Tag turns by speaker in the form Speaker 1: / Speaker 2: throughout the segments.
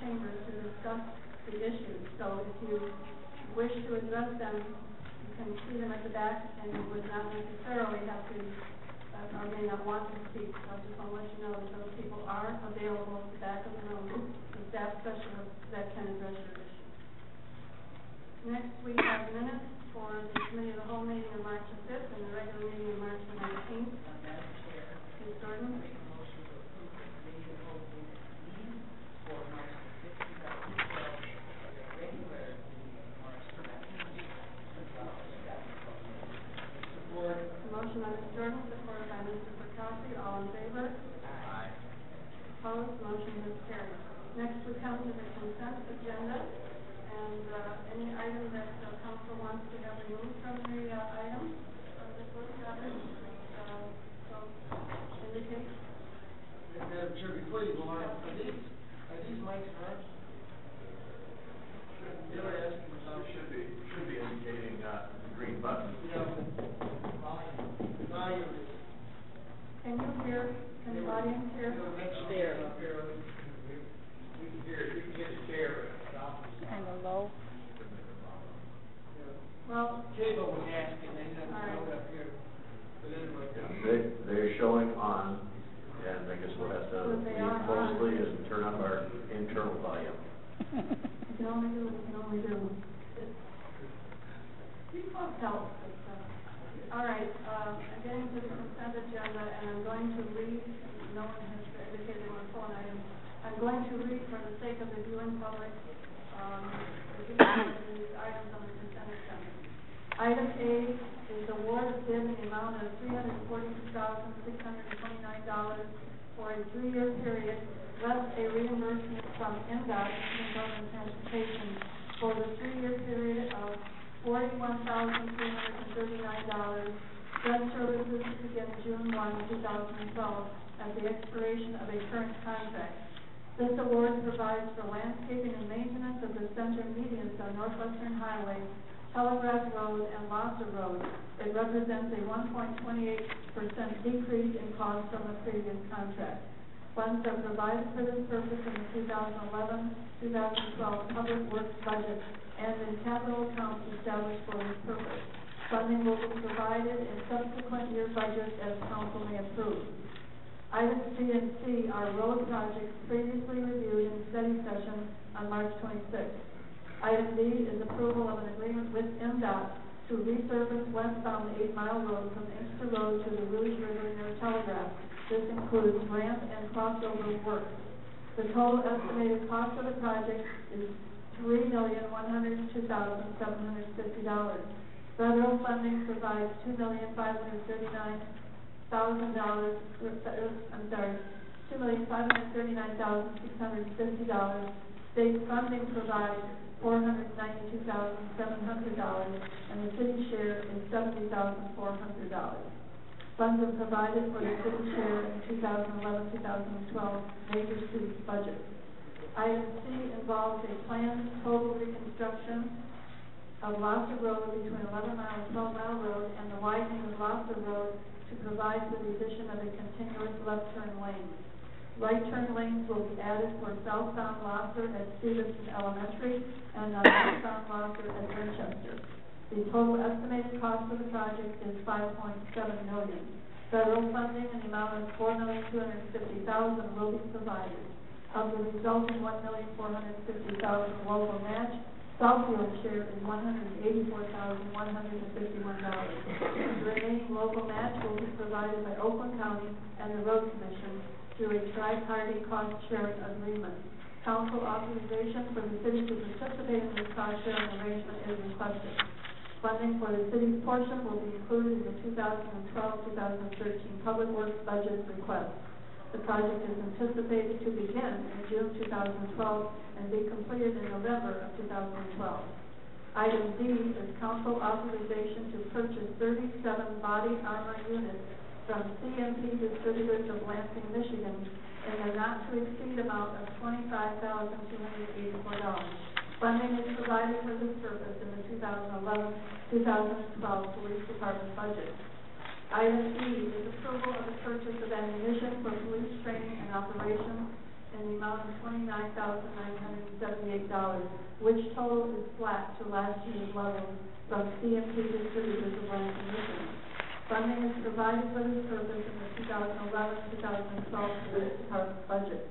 Speaker 1: chambers to discuss the issues. So if you wish to address them, you can see them at the back and you would not necessarily have to, uh, or may not want to speak. So I just want to let you know that those people are available at the back of the room, the staff specialists that can address your issues. Next, we have minutes for the committee of the whole meeting on March the 5th and the regular meeting on March the
Speaker 2: 19th.
Speaker 1: Ms. Jordan?
Speaker 2: A
Speaker 1: three-year period, less a reimbursement from MDOT, Michigan Government Transportation, for the three-year period of forty-one thousand, three hundred and thirty-nine dollars. Said services begin June one, two thousand and twelve, at the expiration of a current contract. This award provides for landscaping and maintenance of the center medians on Northwestern Highway, Telegraph Road, and Lahser Road. It represents a one point twenty-eight percent decrease in cost from the previous contract. Funds are provided for this purpose in the 2011-2012 Public Works budget and in capital accounts established for this purpose. Funding will be provided in subsequent year budgets as council may approve. Items C and C are road projects previously reviewed in study session on March twenty-sixth. Item D is approval of an agreement with MDOT to resurface westbound Eight Mile Road from Inkster Road to the Rouge River near Telegraph. This includes ramp and crossover work. The total estimated cost of the project is three million, one hundred and two thousand, seven hundred and fifty dollars. Federal funding provides two million, five hundred and thirty-nine thousand dollars, uh, I'm sorry, two million, five hundred and thirty-nine thousand, six hundred and fifty dollars. State funding provides four hundred and the city share is seventy thousand, four hundred dollars. Funds are provided for the city share in 2011-2012 major cities budget. Item C involves a planned total reconstruction of Lahser Road between eleven mile and twelve mile road and the widening of Lahser Road to provide for the addition of a continuous left turn lane. Right turn lanes will be added for southbound Lahser at Stevenson Elementary and northbound Lahser at Winchester. The total estimated cost of the project is five point seven million. Federal funding in the amount of four million two hundred and fifty thousand will be provided. Of the resulting one million four hundred and fifty thousand local match, Southfield's share is one hundred and eighty-four thousand one hundred and fifty-one dollars. The remaining local match will be provided by Oakland County and the Road Commission through a tri-party cost sharing agreement. Council authorization for the city to participate in this cost sharing arrangement is requested. Funding for the city's portion will be included in the 2012-2013 Public Works budget request. The project is anticipated to begin in June two thousand and twelve and be completed in November of two thousand and twelve. Item D is council authorization to purchase thirty-seven body armor units from CMP Distributors of Lansing, Michigan, in a not to exceed amount of twenty-five thousand two hundred eighty-four dollars. Funding is provided for this purpose in the 2011-2012 Police Department budget. Item E is approval of the purchase of ammunition for police training and operations in the amount of twenty-nine thousand nine hundred and seventy-eight dollars, which total is flat to last year's level from CMP Distributors of Lansing, Michigan. Funding is provided for this purpose in the 2011-2012 Police Department budget.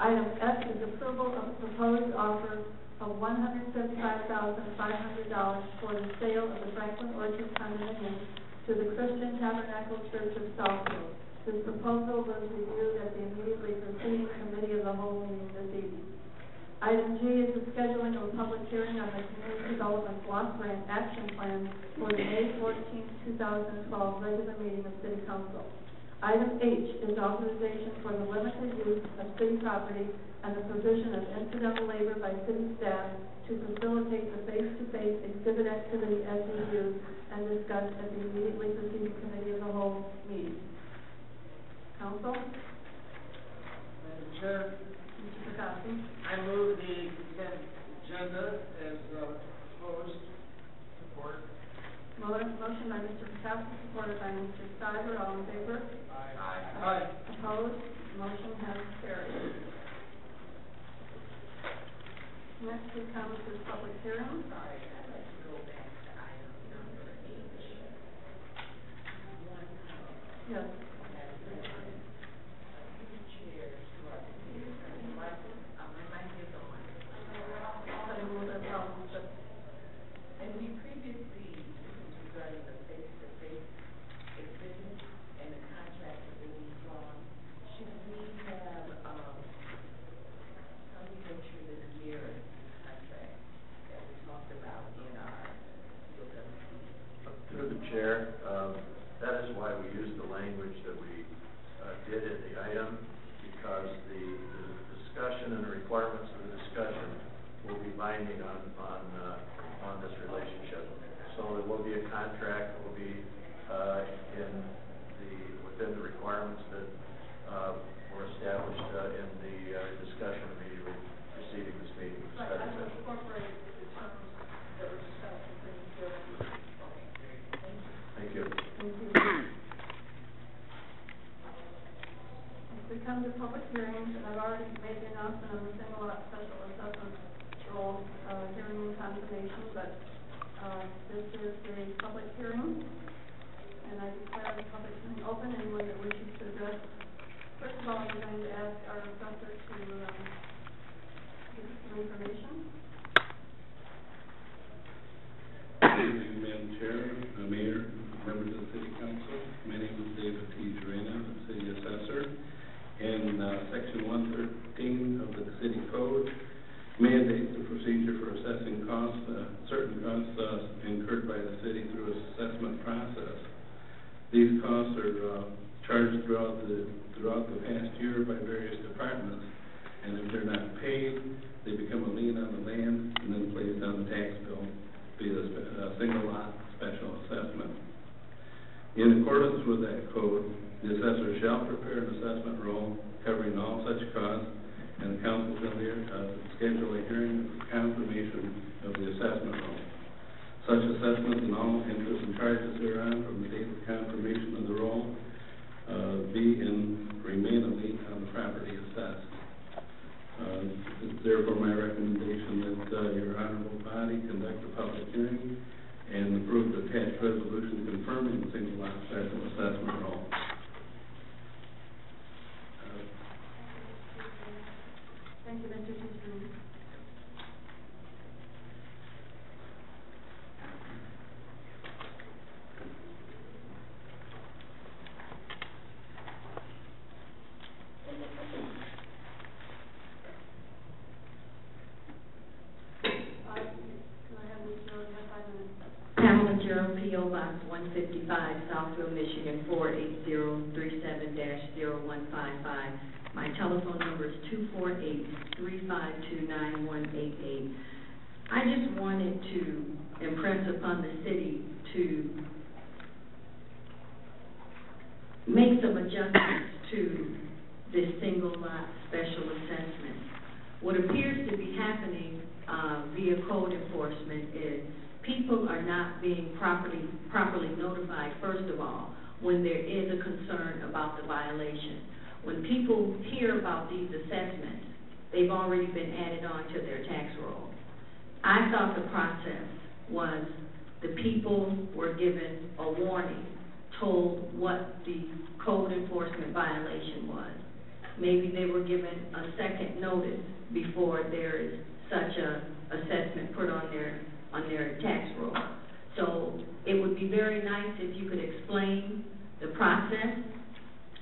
Speaker 1: Item F is approval of the proposed offer of one hundred seventy-five thousand five hundred dollars for the sale of the Franklin Orchard condominium to the Christian Tabernacle Church of Southfield. This proposal was reviewed at the immediately preceding committee of the whole meeting this evening. Item G is the scheduling of a public hearing on the Development Block Grant Action Plan for the May fourteenth, two thousand and twelve regular meeting of City Council. Item H is authorization for the limited use of city property and the provision of incidental labor by city staff to facilitate the face-to-face exhibit activity as reviewed and discussed at the immediately preceding committee of the whole meeting. Council?
Speaker 3: Madam Chair,
Speaker 1: Mr. Perkowski?
Speaker 3: I move the consent agenda as uh, proposed. Support.
Speaker 1: Mo- Motion by Mr. Perkowski, supported by Mr. Siver, all in favor?
Speaker 3: Aye. Aye.
Speaker 1: Opposed? Motion has carried. Next we come to the public hearing.
Speaker 2: Sorry, I'd like to go back to item number H.
Speaker 1: Yes.
Speaker 2: has been, uh, chairs to our
Speaker 4: in the uh, discussion immediately preceding this meeting.
Speaker 1: Right, I
Speaker 4: Study
Speaker 1: will
Speaker 4: session.
Speaker 1: incorporate the terms that were discussed in previous hearings.
Speaker 4: Thank you.
Speaker 1: Thank you. As we come to public hearings, and I've already made the announcement on the single lot special assessment rule, uh, hearing and confirmation, but, uh, this is a public hearing, and I declare the public hearing open, anyone that wishes to address. First of all, I'm going to ask our assessor to, um, give us some information.
Speaker 5: Good evening, Madam Chair, uh, Mayor, members of the City Council. My name is David T. Jorena, I'm the City Assessor. And, uh, Section one thirteen of the City Code mandates the procedure for assessing costs, uh, certain costs, uh, incurred by the city through assessment process. These costs are, uh, charged throughout the, throughout the past year by various departments. And if they're not paid, they become a lien on the land and then placed on the tax bill via a spe- a single lot special assessment. In accordance with that code, the assessor shall prepare an assessment roll covering all such costs, and the council shall schedule a hearing for confirmation of the assessment roll. Such assessments and all interest and charges thereon from the date of confirmation of the roll, uh, be and remain lien on the property assessed. Uh, therefore my recommendation that, uh, your honorable body conduct a public hearing and approve the attached resolution confirming the single lot special assessment roll.
Speaker 1: 448-352-9188. I
Speaker 6: just wanted to impress upon the city to make some adjustments to this single lot special assessment. What appears to be happening uh, via code enforcement is people are not being properly, properly notified, first of all, when there is a concern about the violation. When people hear about these assessments, they've already been added on to their tax roll. I thought the process was the people were given a warning, told what the code enforcement violation was. Maybe they were given a second notice before there is such a assessment put on their, on their tax roll. So it would be very nice if you could explain the process.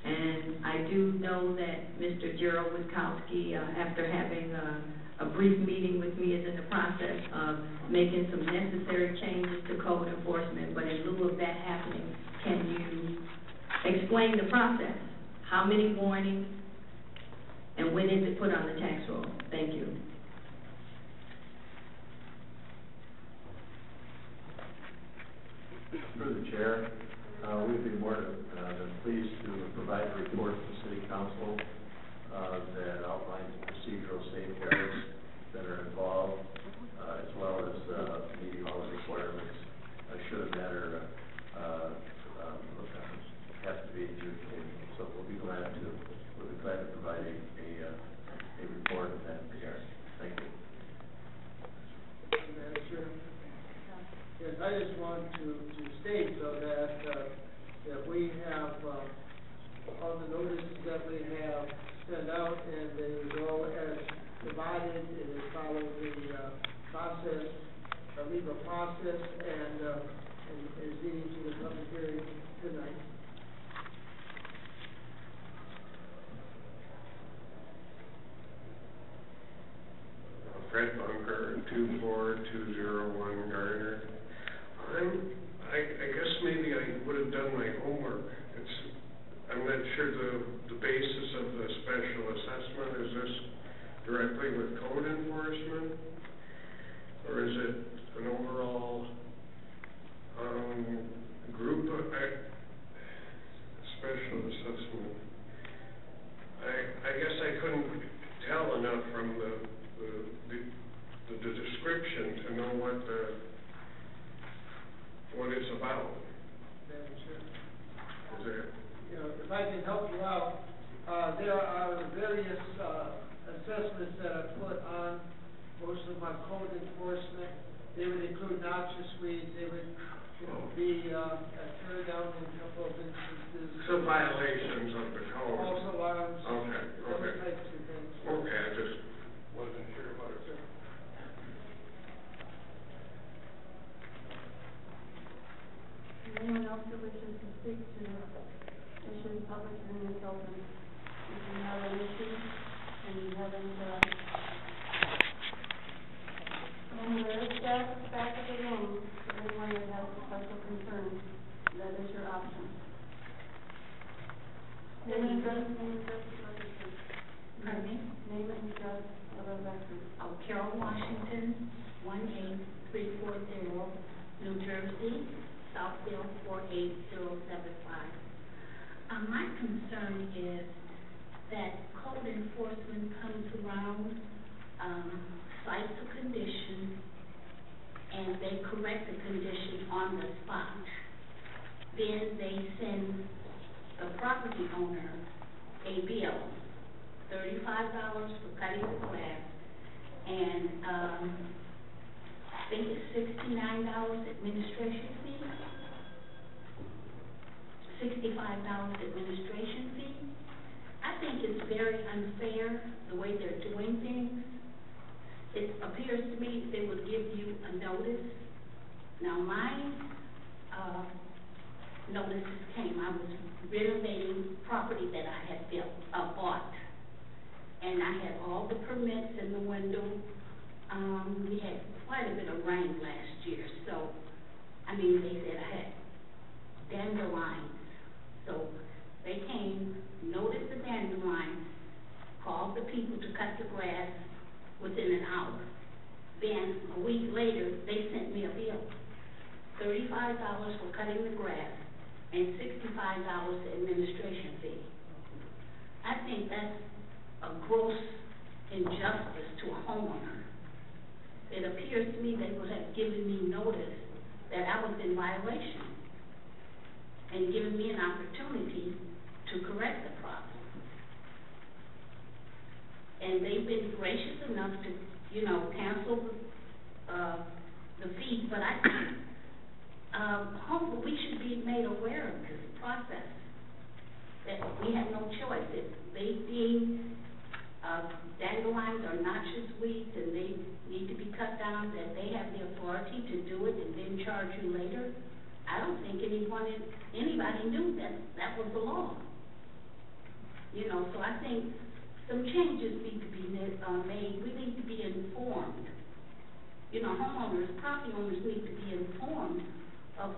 Speaker 6: And I do know that Mr. Gerald Witkowski, uh, after having a, a brief meeting with me, is in the process of making some necessary changes to code enforcement. But in lieu of that happening, can you explain the process? How many warnings? And when is it put on the tax roll? Thank you.
Speaker 4: Through the chair, uh, we'd be more than, uh, than pleased to provide a report to the city council, uh, that outlines procedural safeguards that are involved, uh, as well as, uh, meeting all the requirements, uh, should a matter, uh, um, have to be adjudicated. So we'll be glad to, we'll be glad to provide a, a, uh, a report in that regard. Thank you.
Speaker 3: Yes, I just want to, to state so that, uh, that we have, uh, all the notices that we have sent out and they go as divided and they follow the, uh, process, uh, legal process and, uh, and is leading to the public hearing tonight.
Speaker 7: Fred Bunker, two four two zero one Garner. I'm, I, I guess maybe I would have done my homework. It's, I'm not sure the, the basis of the special assessment, is this directly with code enforcement? Or is it an overall, um, group of, special assessment? I, I guess I couldn't tell enough from the, the, the- the description to know what the, it's.
Speaker 3: Madam Chair.
Speaker 7: Is there,
Speaker 3: you know, if I can help you out, uh, there are various, uh, assessments that are put on most of my code enforcement. They would include noxious weeds, they would, you know, be, uh, a tear down in a couple of instances.
Speaker 7: some violations of the code?
Speaker 3: False alarms.
Speaker 7: Okay,
Speaker 3: Those
Speaker 7: okay.
Speaker 3: types of things.
Speaker 7: Okay, I just wasn't sure about it.
Speaker 3: Sure.
Speaker 8: Anyone else who wishes to speak to this issue, public hearing is open. If you have an issue and you haven't, uh, and there is staff at the back of the room, for anyone that has a special concern, that is your option. Name and address, name and address, for the record.
Speaker 9: Pardon me?
Speaker 8: Name and address for the record.
Speaker 9: Oh, Carol Washington, one eight three four zero, New Jersey, Southfield four eight zero seven five. Uh, my concern is that code enforcement comes around, um, cites a condition, and they correct the condition on the spot. Then they send the property owner a bill, thirty-five dollars for cutting the grass, and, um, I think it's sixty-nine dollars administration fee. Sixty-five dollars administration fee. Think it's very unfair, the way they're doing things. It appears to me they would give you a notice. Now, my, uh, notices came, I was renovating property that I had built, uh, bought. And I had all the permits in the window. Um, we had quite a bit of rain last year, so, I mean, they said I had dandelions. So they came, noticed the dandelions, called the people to cut the grass within an hour. Then, a week later, they sent me a bill, thirty-five dollars for cutting the grass and sixty-five dollars administration fee. I think that's a gross injustice to a homeowner. It appears to me they would have given me notice that I was in violation and given me an opportunity to correct the problem. And they've been gracious enough to, you know, cancel, uh, the fee, but I think, um, we should be made aware of this process. That we have no choice, if they deem, uh, dandelions are noxious weeds and they need to be cut down, that they have the authority to do it and then charge you later. I don't think anyone, anybody knew that that was the law. You know, so I think some changes need to be, uh, made, we need to be informed. You know, homeowners, property owners need to be informed of,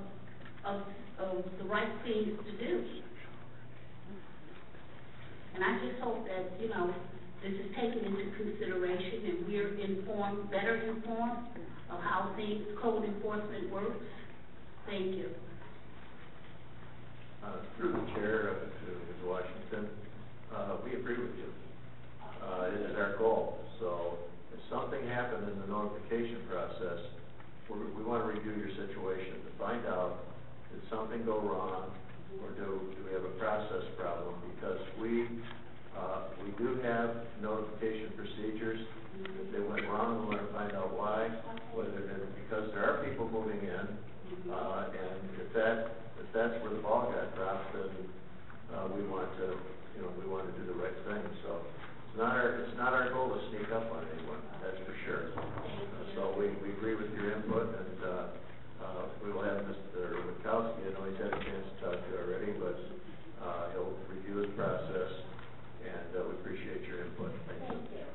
Speaker 9: of, of the right things to do. And I just hope that, you know, this is taken into consideration and we're informed, better informed of how things, code enforcement works. Thank you.
Speaker 4: Uh, through the chair, uh, to Ms. Washington, uh, we agree with you. Uh, it is our goal, so if something happened in the notification process, we, we wanna review your situation to find out, did something go wrong, or do, do we have a process problem? Because we, uh, we do have notification procedures, if they went wrong, we wanna find out why, whether because there are people moving in, uh, and if that, if that's where the ball got dropped, then, uh, we want to, you know, we want to do the right thing, so. It's not our, it's not our goal to sneak up on anyone, that's for sure. Uh, So we, we agree with your input, and, uh, uh, we will have Mr. Witkowski, I know he's had a chance to talk to you already, but, uh, he'll review his process, and, uh, we appreciate your input, thank you.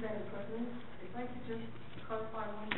Speaker 8: Madam President, if I could just clarify one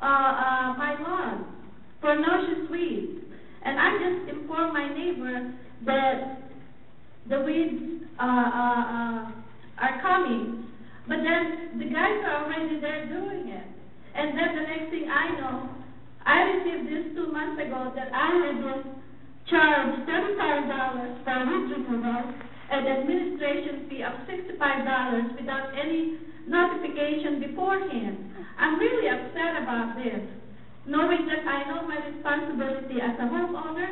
Speaker 8: uh,
Speaker 4: uh,
Speaker 10: my lawn for noxious weeds. And I just informed my neighbor that the weeds uh, uh, uh, are coming. But then the guys are already there doing it. And then the next thing I know, I received this two months ago that I had been charged thirty-five dollars for weed removal and administration fee of sixty-five dollars without any notification beforehand. I'm really upset about this, knowing that I know my responsibility as a homeowner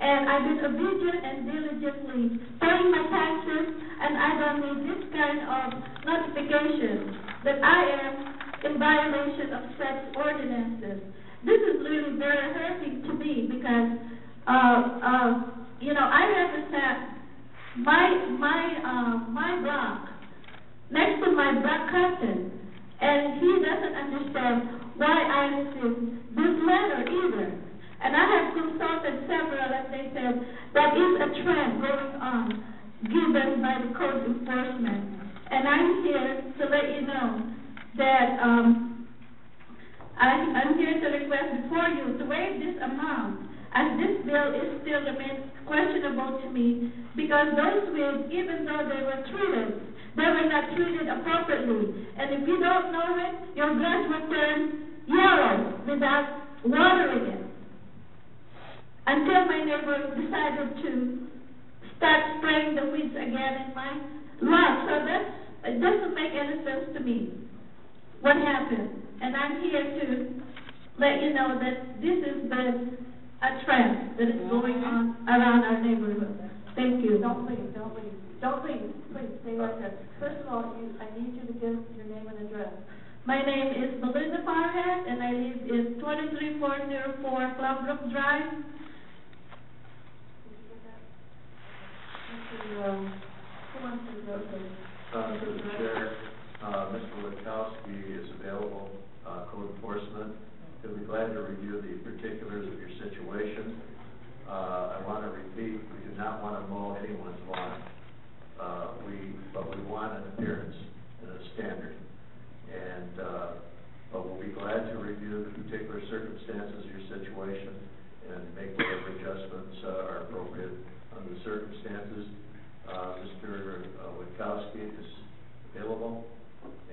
Speaker 10: and I've been obedient and diligently paying my taxes, and I don't need this kind of notification that I am in violation of such ordinances. This is really very hurting to me because, uh, uh, you know, I represent my, my, uh, my block next to my black cousin, and he doesn't understand why I received this letter either. And I have consulted several, and they said that is a trend going on given by the code enforcement. And I'm here to let you know that um, I, I'm here to request before you to waive this amount, as this bill is still remains questionable to me, because those weeds, even though they were treated, they were not treated appropriately. And if you don't know it, your grass will turn yellow without watering it until my neighbor decided to start spraying the weeds again in my lot. So that's, it doesn't make any sense to me what happened. And I'm here to let you know that this has been a trend that is going on around our neighborhood. Thank you.
Speaker 1: Don't leave, don't leave, don't leave, please, stay right there. First of all, you, I need you to give your name and address.
Speaker 10: My name is Belinda Farhat, and I live in twenty-three four zero four Clubbrook Drive.
Speaker 1: Mr. Um, who wants to go first?
Speaker 4: Uh, through the chair, uh, Mr. Witkowski is available, uh, code enforcement. He'll be glad to review the particulars of your situation. Uh, I want to repeat, we do not want to mow anyone's lawn. Uh, we, but we want an appearance and a standard. And, uh, but we'll be glad to review the particular circumstances of your situation and make whatever adjustments, uh, are appropriate under the circumstances. Uh, Mr. Witkowski is available,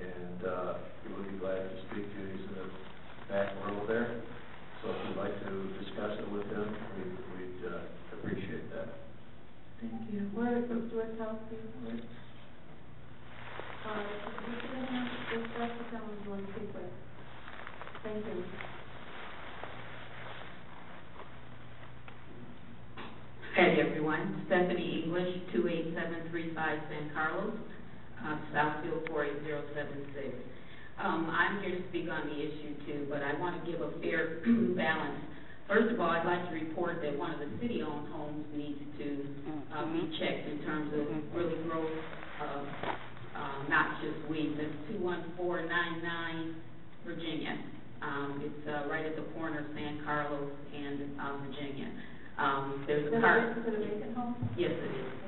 Speaker 4: and, uh, he would be glad to speak to you. He's in the back row there. So if you'd like to discuss it with him, we'd, we'd, uh, appreciate that.
Speaker 10: Thank you.
Speaker 1: Where is Mr. Witkowski? Where? Uh, you can, uh, discuss with someone you want to speak. Thank you.
Speaker 11: Hey everyone, Stephanie English, two eight seven three five San Carlos, uh, Southfield four eight zero seven six. Um, I'm here to speak on the issue too, but I want to give a fair balance. First of all, I'd like to report that one of the city-owned homes needs to, uh, be checked in terms of really growth, uh, uh, not just weeds. It's two one four nine nine Virginia. Um, it's, uh, right at the corner of San Carlos and, uh, Virginia. Um, there's a car.
Speaker 1: Is it a vacant home?
Speaker 11: Yes, it is.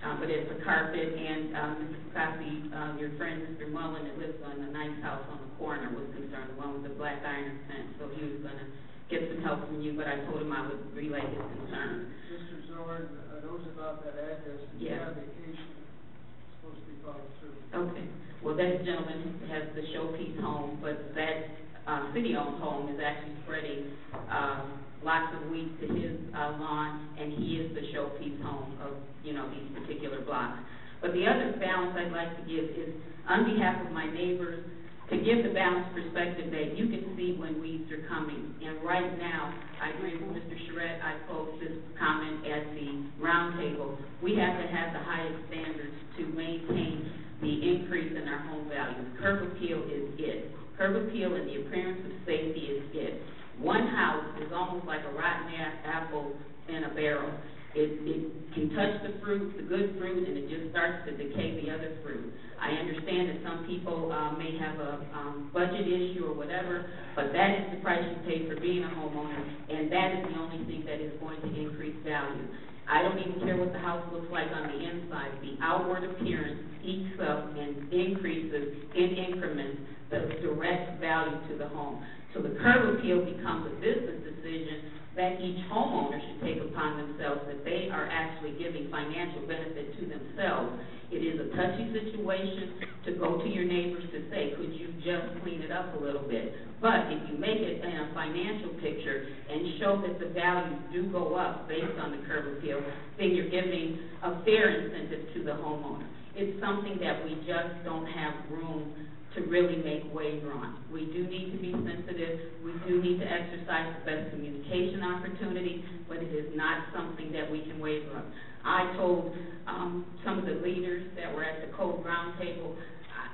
Speaker 11: Um, but it's a carpet, and, um, Mrs. Coffey, um, your friend, Mr. Mullen, that lives on the nice house on the corner, was concerned, the one with the black iron fence, so he was gonna get some help from you, but I told him I would relay his concern.
Speaker 3: Mr. Zorn uh, knows about that address, and
Speaker 11: Yeah.
Speaker 3: on vacation, it's supposed to be followed through.
Speaker 11: Okay, well, that gentleman has the showpiece home, but that, uh, city-owned home is actually spreading, uh, lots of weeds to his, uh, lawn, and he is the showpiece home of, you know, these particular blocks. But the other balance I'd like to give is, on behalf of my neighbors, to give the balanced perspective that you can see when weeds are coming. And right now, I agree with Mr. Charette, I posed this comment at the roundtable. We have to have the highest standards to maintain the increase in our home values. Curb appeal is it. Curb appeal and the appearance of safety is it. One house is almost like a rotten apple in a barrel. It, it can touch the fruit, the good fruit, and it just starts to decay the other fruit. I understand that some people, uh, may have a, um, budget issue or whatever, but that is the price you pay for being a homeowner, and that is the only thing that is going to increase value. I don't even care what the house looks like on the inside, the outward appearance eats up and increases in increments the direct value to the home. So the curb appeal becomes a business decision that each homeowner should take upon themselves, that they are actually giving financial benefit to themselves. It is a touchy situation to go to your neighbors to say, could you just clean it up a little bit? But if you make it in a financial picture and show that the values do go up based on the curb appeal, then you're giving a fair incentive to the homeowner. It's something that we just don't have room to really make waver on. We do need to be sensitive, we do need to exercise the best communication opportunity, but it is not something that we can waver on. I told, um, some of the leaders that were at the cold roundtable,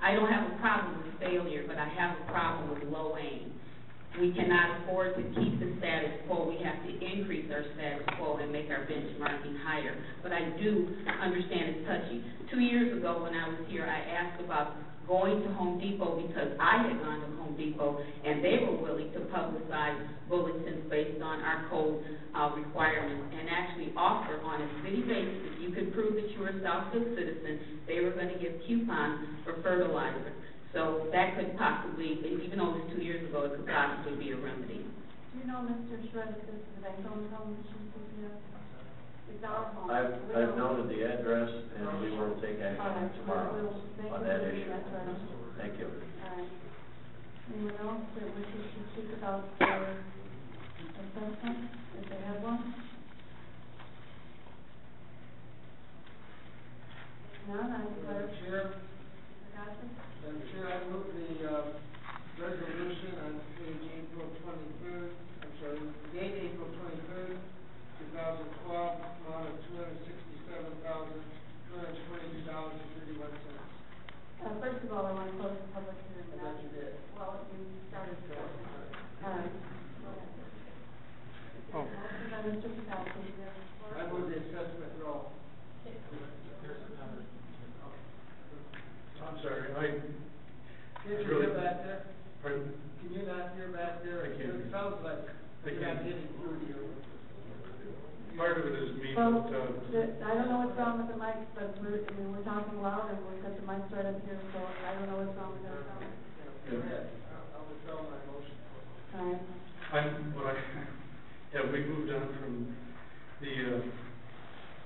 Speaker 11: I don't have a problem with failure, but I have a problem with low aim. We cannot afford to keep the status quo, we have to increase our status quo and make our benchmarking higher. But I do understand it's touchy. Two years ago, when I was here, I asked about going to Home Depot because I had gone to Home Depot and they were willing to publicize bulletins based on our code, uh, requirements and actually offer on a city basis, if you could prove that you were a Southfield citizen, they were gonna give coupons for fertilizer. So that could possibly, even though it was two years ago, it could possibly be a remedy.
Speaker 1: Do you know, Mr. Shred, if this is a vacant home that she's speaking of? It's our home.
Speaker 4: I've, I've noted the address, and we will take action tomorrow
Speaker 1: we'll- we'll
Speaker 4: on that issue. Thank you.
Speaker 1: All right. Anyone else that wishes to speak about their assessment, if they have one? None, I declare.
Speaker 3: Chair,
Speaker 1: Mr. Gossett?
Speaker 3: Madam Chair, I move the, uh, resolution on April twenty-third, I'm sorry, date April twenty-third, two thousand twelve, amount of two hundred sixty-seven thousand, two hundred twenty-two dollars and thirty-one cents.
Speaker 1: Uh, first of all, I want to close the public hearing.
Speaker 3: I thought you did.
Speaker 1: Well, you started to. All right. Go ahead.
Speaker 3: Oh.
Speaker 1: Motion by Mr. Pataki, is there support?
Speaker 3: I move the assessment roll.
Speaker 12: Here's another.
Speaker 13: I'm sorry, I,
Speaker 3: Can't you
Speaker 13: Really?
Speaker 3: hear back there?
Speaker 13: pardon,
Speaker 3: Can you not hear back there?
Speaker 13: I can't.
Speaker 3: It sounds like
Speaker 13: I
Speaker 3: you're not
Speaker 13: can't.
Speaker 3: getting through to you.
Speaker 13: part of it is me,
Speaker 1: Well, the- I don't know what's wrong with the mics, but we're, I mean, we're talking loud and we've got the mics right up here, so I don't know what's wrong with that.
Speaker 3: Go I'll I'll withdraw my motion.
Speaker 1: All right.
Speaker 13: I'm, what I, yeah, we moved on from the, uh,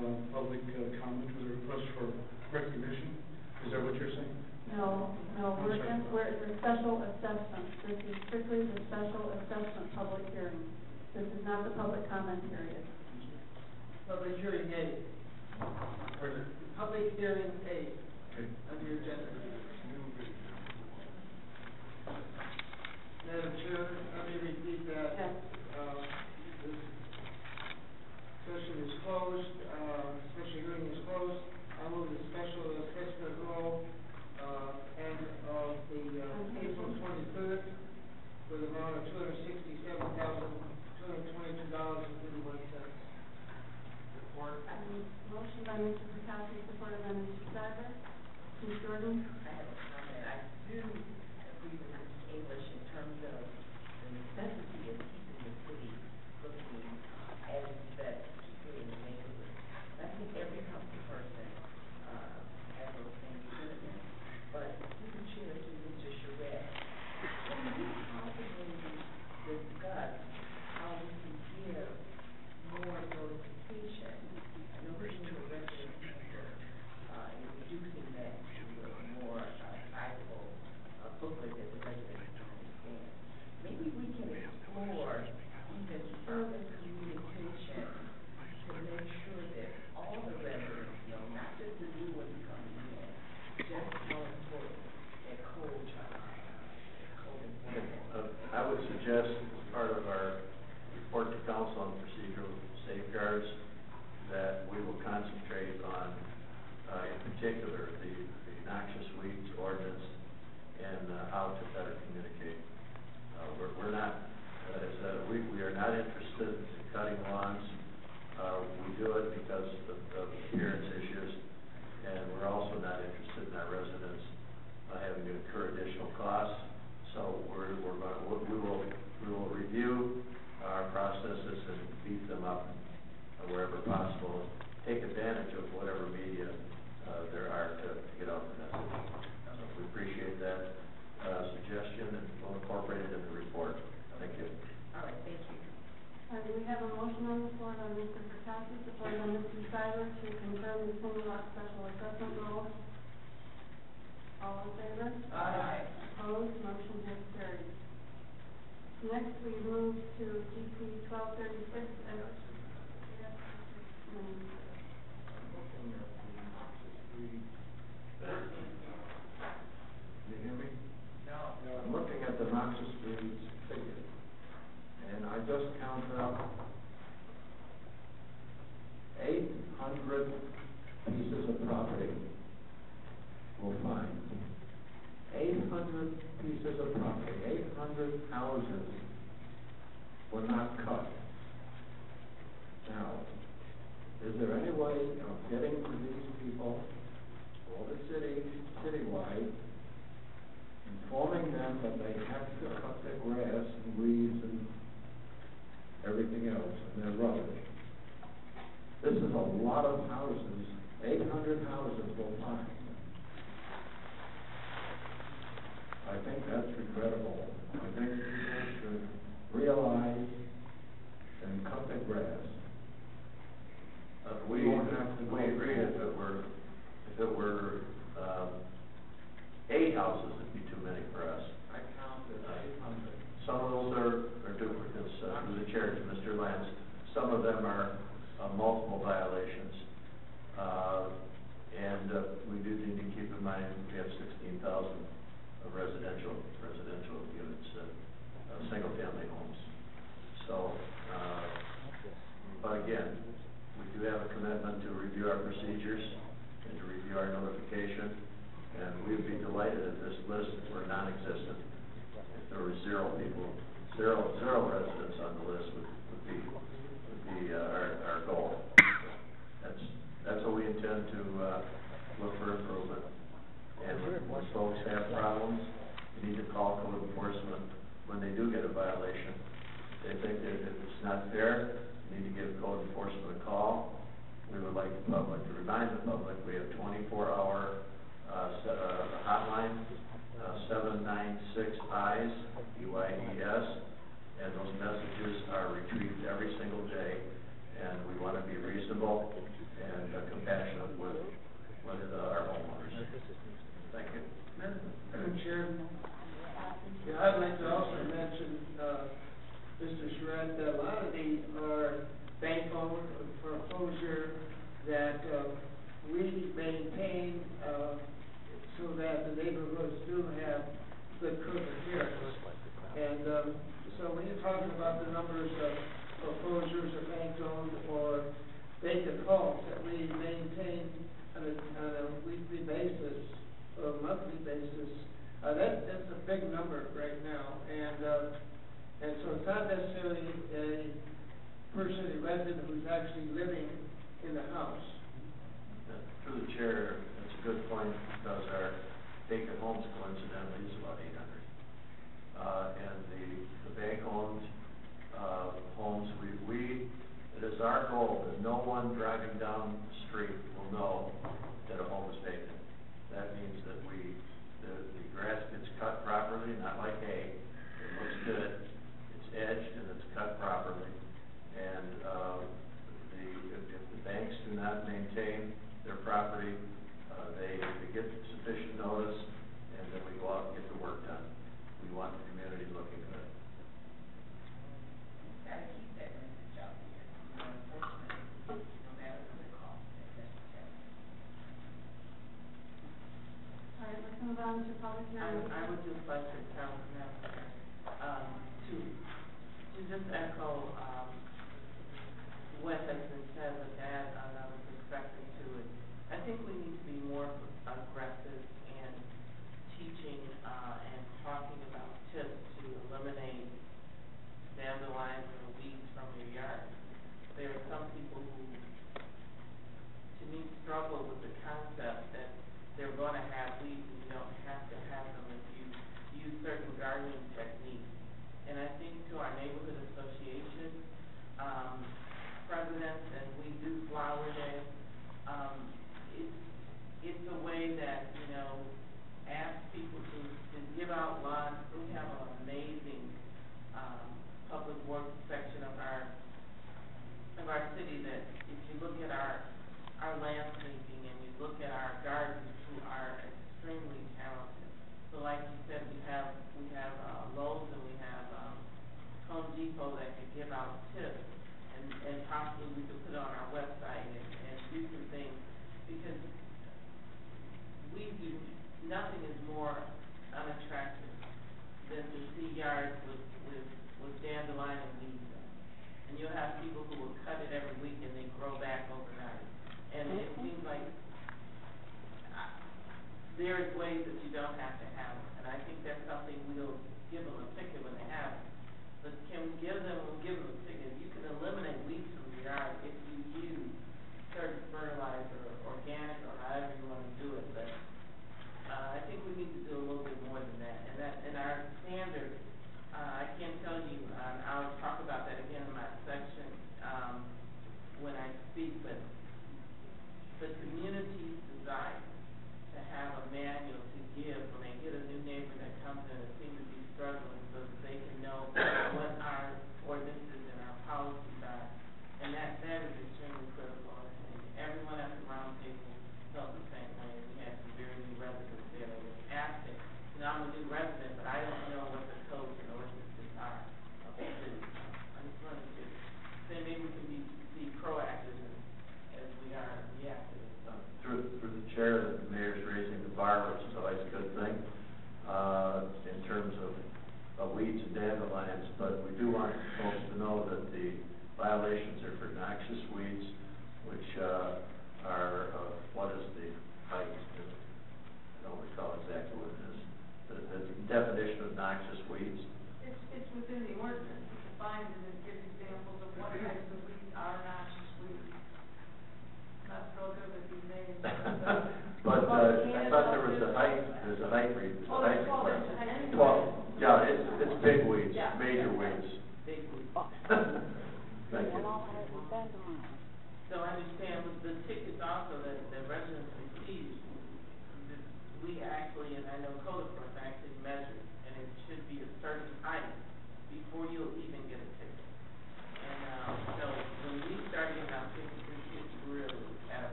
Speaker 13: uh, public uh, comment with a request for recognition. Is that what you're saying?
Speaker 1: No, no, we're, in- we're in the special assessment. This is strictly the special assessment public hearing. This is not the public comment period.
Speaker 3: Public hearing
Speaker 13: jury
Speaker 3: public hearing A
Speaker 13: Okay.
Speaker 3: under your agenda. Madam Chair, let me repeat that.
Speaker 1: Yes.
Speaker 3: Uh, This session is closed.
Speaker 2: by Mr. Pataki, supported by Mr. Siver. Ms. Jordan?
Speaker 4: separate pieces of property.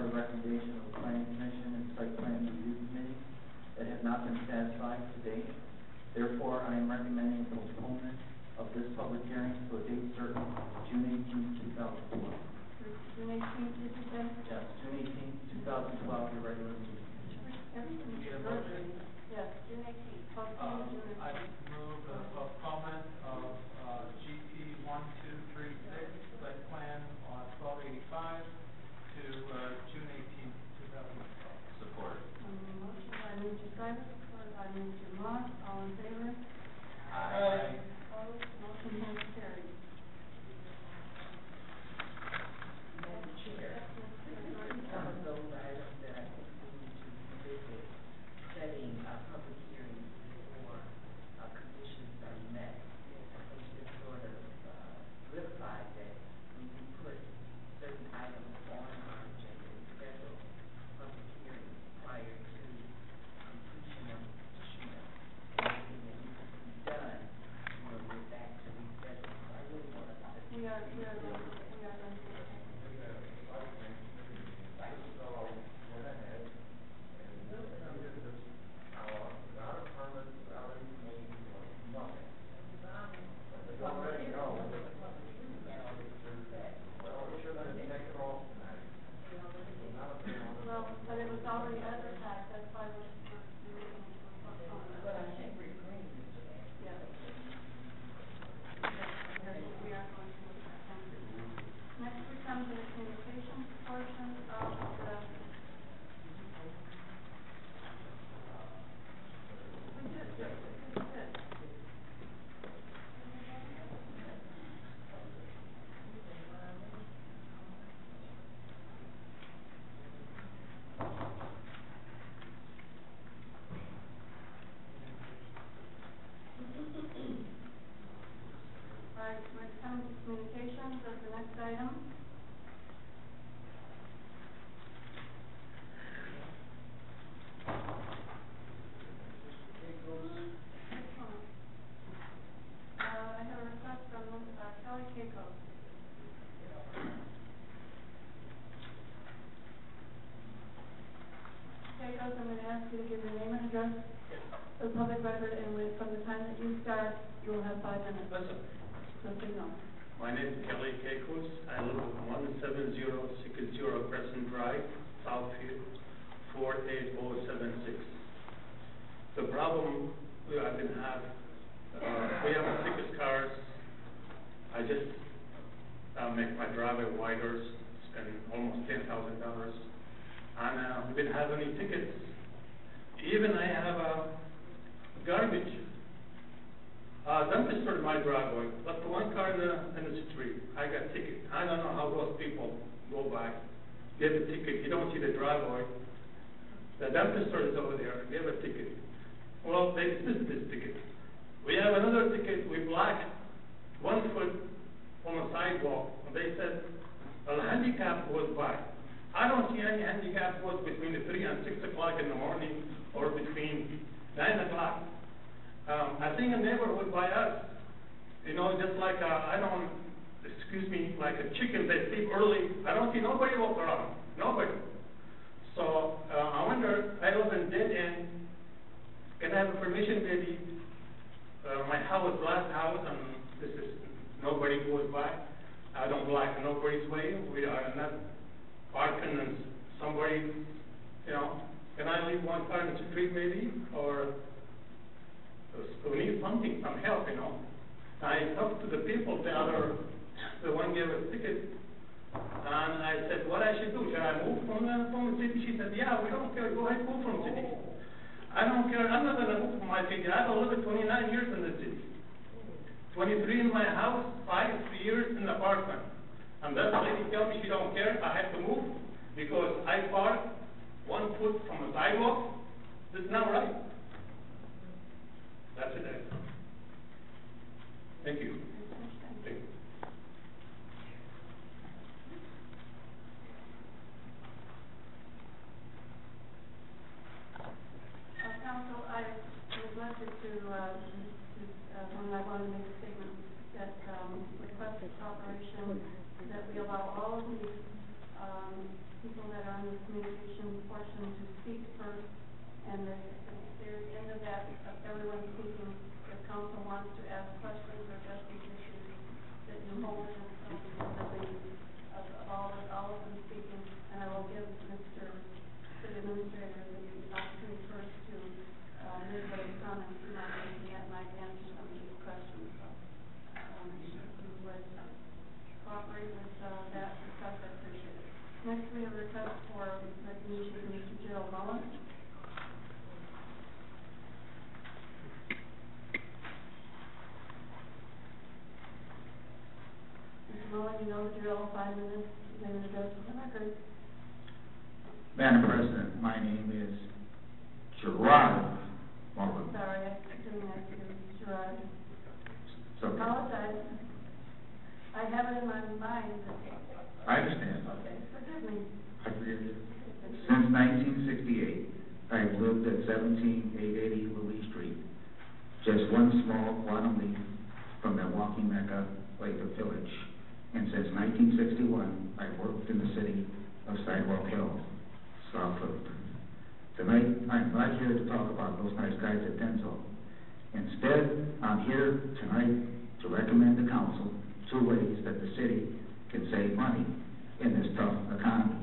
Speaker 4: per the
Speaker 14: recommendation of the planning commission and site plan review committee that have not been satisfied to date. Therefore, I am recommending postponement of this public hearing to a date certain, June 18, two thousand twelve.
Speaker 1: June 18, did?
Speaker 14: Yes, June 18, two thousand twelve, your regular meeting.
Speaker 1: Everything. Yes, June
Speaker 12: 18.
Speaker 1: postpone Um,
Speaker 2: June I-
Speaker 15: Twenty-three in my house, five years in the apartment. And that lady tell me she don't care, I have to move, because I park one foot from the sidewalk, this is not right. That's it. Thank you. Thank you.
Speaker 1: Uh, council, I neglected to, uh, to, uh, when I wanted to make a statement, that, um, requested cooperation, that we allow all of the, um, people that are on the communication portion to speak first, and that at the very end of that, of everyone speaking, if council wants to ask questions or address these issues, that you hold it until the end of the, of, of all, of all of them speaking, and I will give Mr. City Administrator the opportunity first to, uh, make what comments he might make, and that might answer some of these questions, so, um, if you would cooperate with, uh, that request, I appreciate it. Next, we have a request for recognition of Mr. Gerald Mullen. Mr. Mullen, you know the drill, five minutes, name and address for the record.
Speaker 16: Madam President, my name is Gerard Mullen.
Speaker 1: Sorry, I'm doing that to Gerard.
Speaker 16: It's okay.
Speaker 1: Apologize. I have it in my mind that,
Speaker 16: I understand.
Speaker 1: okay, forgive me.
Speaker 16: I forgive you. Since nineteen sixty-eight, I've lived at seventeen eight eighty Louis Street, just one small quantum leap from the walking mecca, Lathrop Village. And since nineteen sixty-one, I've worked in the city of Sidewalk Hill, Southfield. Tonight, I'm not here to talk about those nice guys at Denso. Instead, I'm here tonight to recommend to council two ways that the city can save money in this tough economy.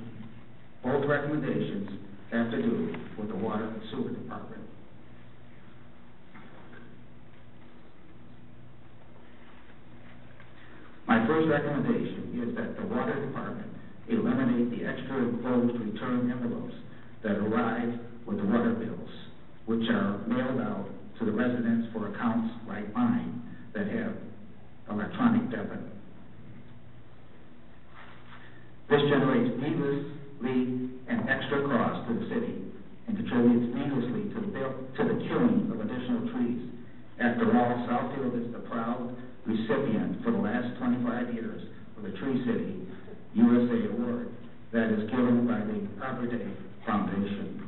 Speaker 16: Both recommendations have to do with the water and sewer department. My first recommendation is that the water department eliminate the extra enclosed return envelopes that arrive with the water bills, which are mailed out to the residents for accounts like mine that have electronic debit. This generates needlessly an extra cost to the city and contributes needlessly to the to the killing of additional trees. After all, Southfield is the proud recipient for the last twenty-five years of the Tree City USA Award that is given by the Arbor Day Foundation.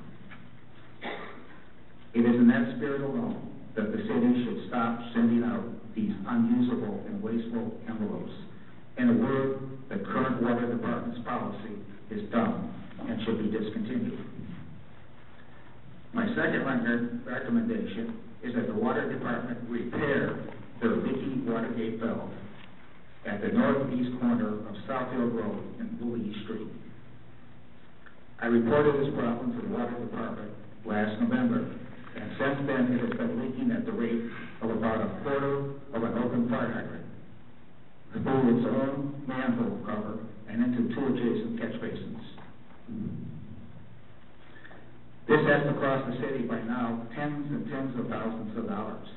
Speaker 16: It is in that spirit alone that the city should stop sending out these unusable and wasteful envelopes. In a word, the current water department's policy is dumb and should be discontinued. My second rec- recommendation is that the water department repair their leaky Watergate valve at the northeast corner of Southfield Road and Louis Street. I reported this problem to the water department last November, and since then it has been leaking at the rate of about a quarter of an open fire hydrant through its own manhole cover and into two adjacent catch basins. This has to cost the city by now tens and tens of thousands of dollars.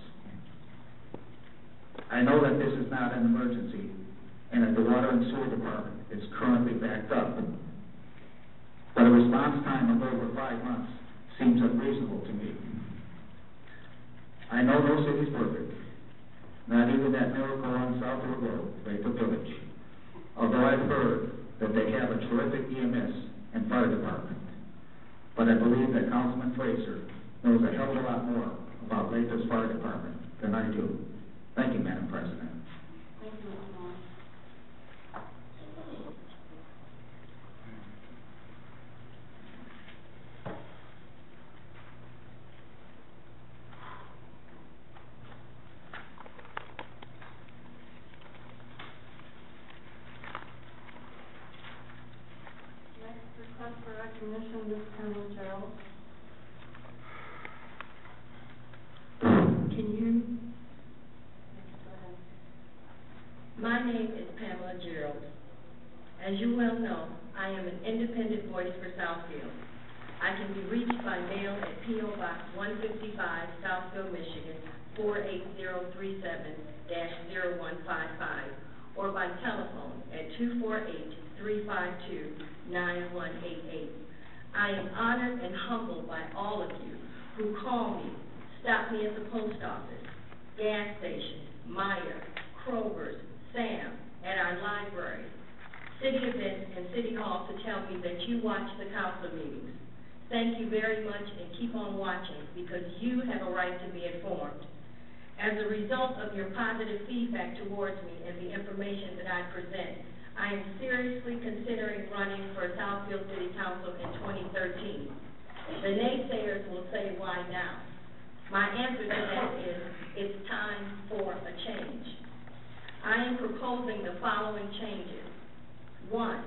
Speaker 16: I know that this is not an emergency, and that the water and sewer department is currently backed up. But a response time of over five months seems unreasonable to me. I know no city's perfect, not even that miracle on South Southfield Road, Lathrup Village. Although I've heard that they have a terrific EMS and fire department. But I believe that Councilman Fraser knows a hell of a lot more about Lapis Fire Department than I do. Thank you, Madam President.
Speaker 1: Thank you, Mr. Moore. Next for recognition, Ms. Pamela Gerald.
Speaker 6: Can you hear me?
Speaker 1: Yes, go ahead.
Speaker 6: My name is Pamela Gerald. As you well know, I am an independent voice for Southfield. I can be reached by mail at P.O. Box 155, Southfield, Michigan, 48037-0155, or by telephone at 248-352-9188. I am honored and humbled by all of you who call me, stop me at the post office, gas station, Meijer, Kroger's, Sam, at our library, city events, and city hall to tell me that you watch the council meetings. Thank you very much and keep on watching because you have a right to be informed. As a result of your positive feedback towards me and the information that I present, I am seriously considering running for Southfield City Council in 2013. The naysayers will say, why now? My answer to that is, it's time for a change. I am proposing the following changes. One,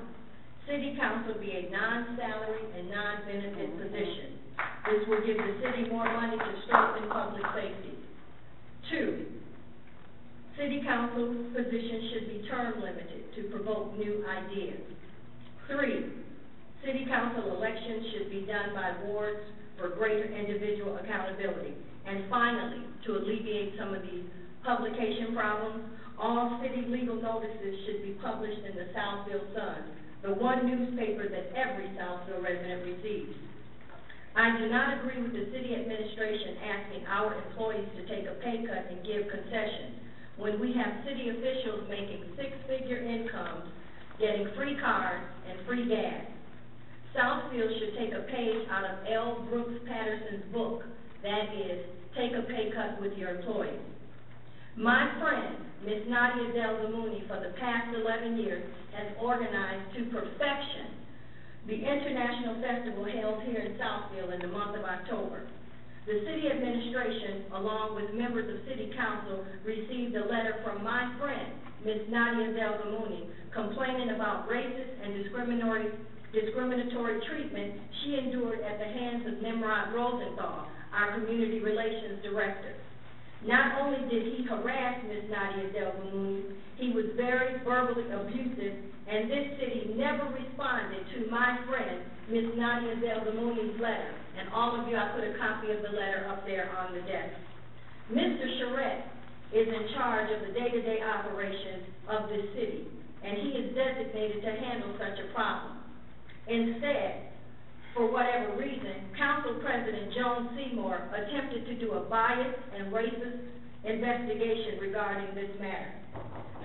Speaker 6: city council be a non-salary and non-benefit position. This will give the city more money to strengthen public safety. Two, city council positions should be term limited to provoke new ideas. Three, city council elections should be done by wards for greater individual accountability. And finally, to alleviate some of these publication problems, all city legal notices should be published in the Southfield Sun, the one newspaper that every Southfield resident receives. I do not agree with the city administration asking our employees to take a pay cut and give concessions when we have city officials making six-figure incomes, getting free cars and free gas. Southfield should take a page out of L. Brooks Patterson's book, that is, take a pay cut with your employees. My friend, Miss Nadia Del Zamuni, for the past eleven years, has organized to perfection the international festival held here in Southfield in the month of October. The city administration, along with members of city council, received a letter from my friend, Ms. Nadia Del Zamuni, complaining about racist and discriminatory, discriminatory treatment she endured at the hands of Nimrod Rosenthal, our community relations director. Not only did he harass Miss Nadia Del he was very verbally abusive, and this city never responded to my friend, Miss Nadia Delgamuni's letter. And all of you, I put a copy of the letter up there on the desk. Mr. Charette is in charge of the day-to-day operations of this city, and he is designated to handle such a problem. Instead, for whatever reason, Council President Joan Seymour attempted to do a biased and racist investigation regarding this matter.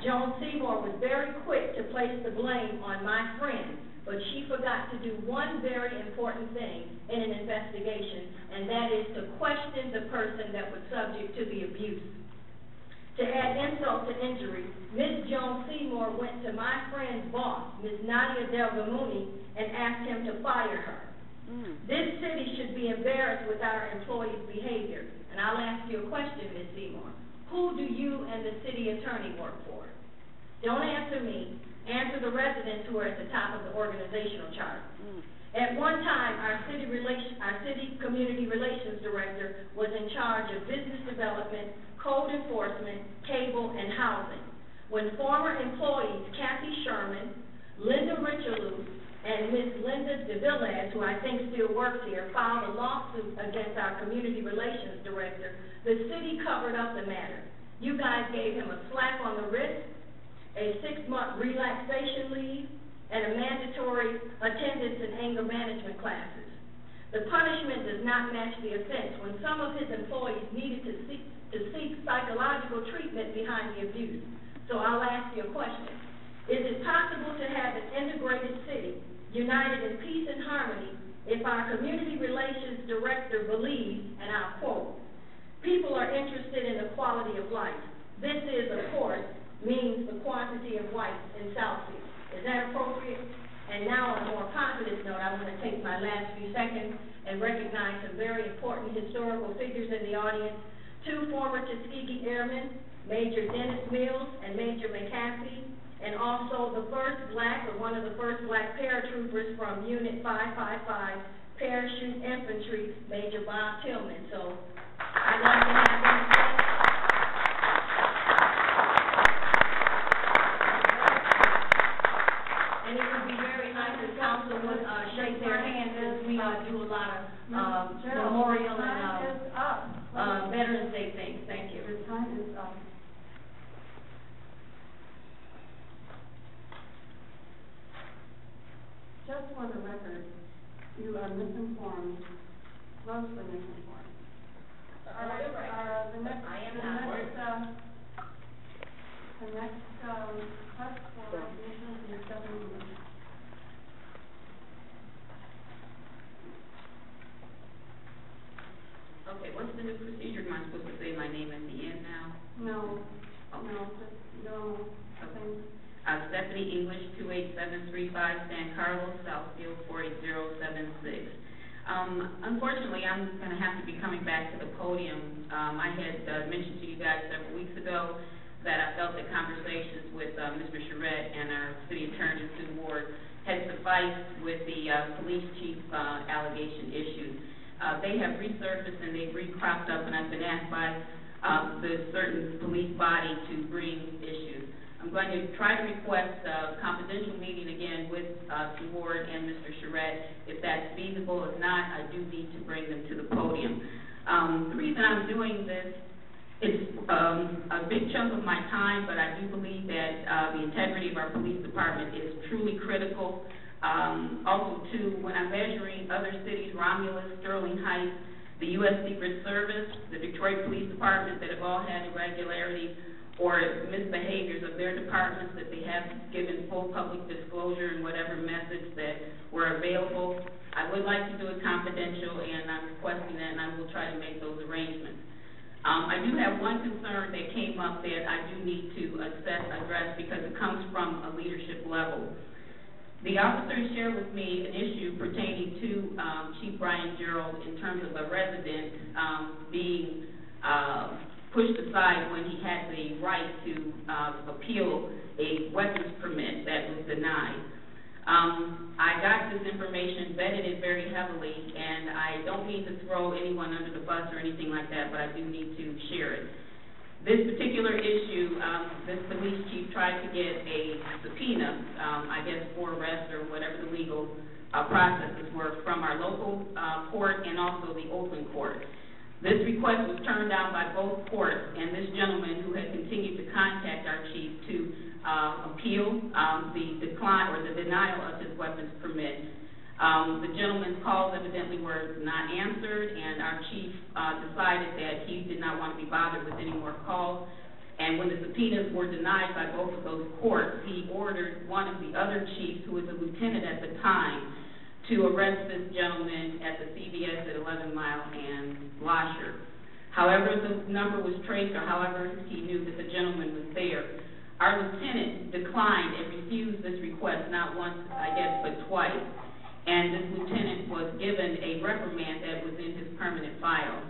Speaker 6: Joan Seymour was very quick to place the blame on my friend, but she forgot to do one very important thing in an investigation, and that is to question the person that was subject to the abuse. To add insult to injury, Ms. Joan Seymour went to my friend's boss, Ms. Nadia Del Zamuni, and asked him to fire her. Mm. This city should be embarrassed with our employees' behavior. And I'll ask you a question, Ms. Seymour. Who do you and the city attorney work for? Don't answer me. Answer the residents who are at the top of the organizational chart. Mm. At one time, our city relation, our city community relations director was in charge of business development, code enforcement, cable, and housing. When former employees Kathy Sherman, Linda Richelieu, and Ms. Linda DeVillaz, who I think still works here, filed a lawsuit against our community relations director, the city covered up the matter. You guys gave him a slap on the wrist, a six-month relaxation leave, and a mandatory attendance and anger management classes. The punishment does not match the offense when some of his employees needed to seek, to seek psychological treatment behind the abuse. So I'll ask you a question. Is it possible to have an integrated city united in peace and harmony if our community relations director believes, and I'll quote, people are interested in the quality of life. This is, of course, means the quantity of whites in Southfield. Is that appropriate? And now on a more positive note, I want to take my last few seconds and recognize some very important historical figures in the audience. Two former Tuskegee Airmen, Major Dennis Mills and Major McCaffrey, and also the first black, or one of the first black paratroopers from Unit 555, Parachute Infantry, Major Bob Tillman. So I'd like to have him. And it would be very nice if council would, uh, shake their hands as we, uh, do a lot of, um, memorial and, uh, uh, Veterans Day things. Thank you.
Speaker 1: The time is up. Just for the record, you are misinformed, grossly misinformed. All right, uh, the next,
Speaker 6: I am
Speaker 1: the
Speaker 6: not.
Speaker 1: next, uh, the next, um, request for recognition is English.
Speaker 11: Okay, what's the new procedure? Am I supposed to say my name at the end now?
Speaker 1: No,
Speaker 11: Okay.
Speaker 1: no, just normal
Speaker 11: Uh, Stephanie English, two eight seven three five, San Carlos, Southfield, four eight zero seven six. Um, unfortunately, I'm gonna have to be coming back to the podium. Um, I had, uh, mentioned to you guys several weeks ago that I felt that conversations with, uh, Mr. Charette and our city attorney, Sue Ward, had sufficed with the, uh, police chief, uh, allegation issues. Uh, they have resurfaced and they've re-cropped up, and I've been asked by, uh, the certain police body to bring issues. I'm going to try to request a confidential meeting again with, uh, Ward and Mr. Charette. If that's feasible, if not, I do need to bring them to the podium. Um, the reason I'm doing this, it's, um, a big chunk of my time, but I do believe that, uh, the integrity of our police department is truly critical. Um, also too, when I'm measuring other cities, Romulus, Sterling Heights, the U.S. Secret Service, the Detroit Police Department that have all had irregularities or misbehaviors of their departments that they have given full public disclosure in whatever methods that were available. I would like to do it confidential and I'm requesting that and I will try to make those arrangements. Um, I do have one concern that came up that I do need to assess, address because it comes from a leadership level. The officers shared with me an issue pertaining to, um, Chief Brian Gerald in terms of a resident, um, being, uh, pushed aside when he had the right to, uh, appeal a weapons permit that was denied. Um, I got this information, vetted it very heavily, and I don't mean to throw anyone under the bus or anything like that, but I do need to share it. This particular issue, um, this police chief tried to get a subpoena, um, I guess for arrest or whatever the legal, uh, processes were from our local, uh, court and also the Oakland court. This request was turned down by both courts, and this gentleman who had continued to contact our chief to, uh, appeal, um, the decline or the denial of his weapons permit. Um, the gentleman's calls evidently were not answered, and our chief, uh, decided that he did not want to be bothered with any more calls. And when the subpoenas were denied by both of those courts, he ordered one of the other chiefs, who was a lieutenant at the time, to arrest this gentleman at the CVS at Eleven Mile and Lahser. However, the number was traced, or however he knew that the gentleman was there. Our lieutenant declined and refused this request, not once, I guess, but twice. And this lieutenant was given a reprimand that was in his permanent file.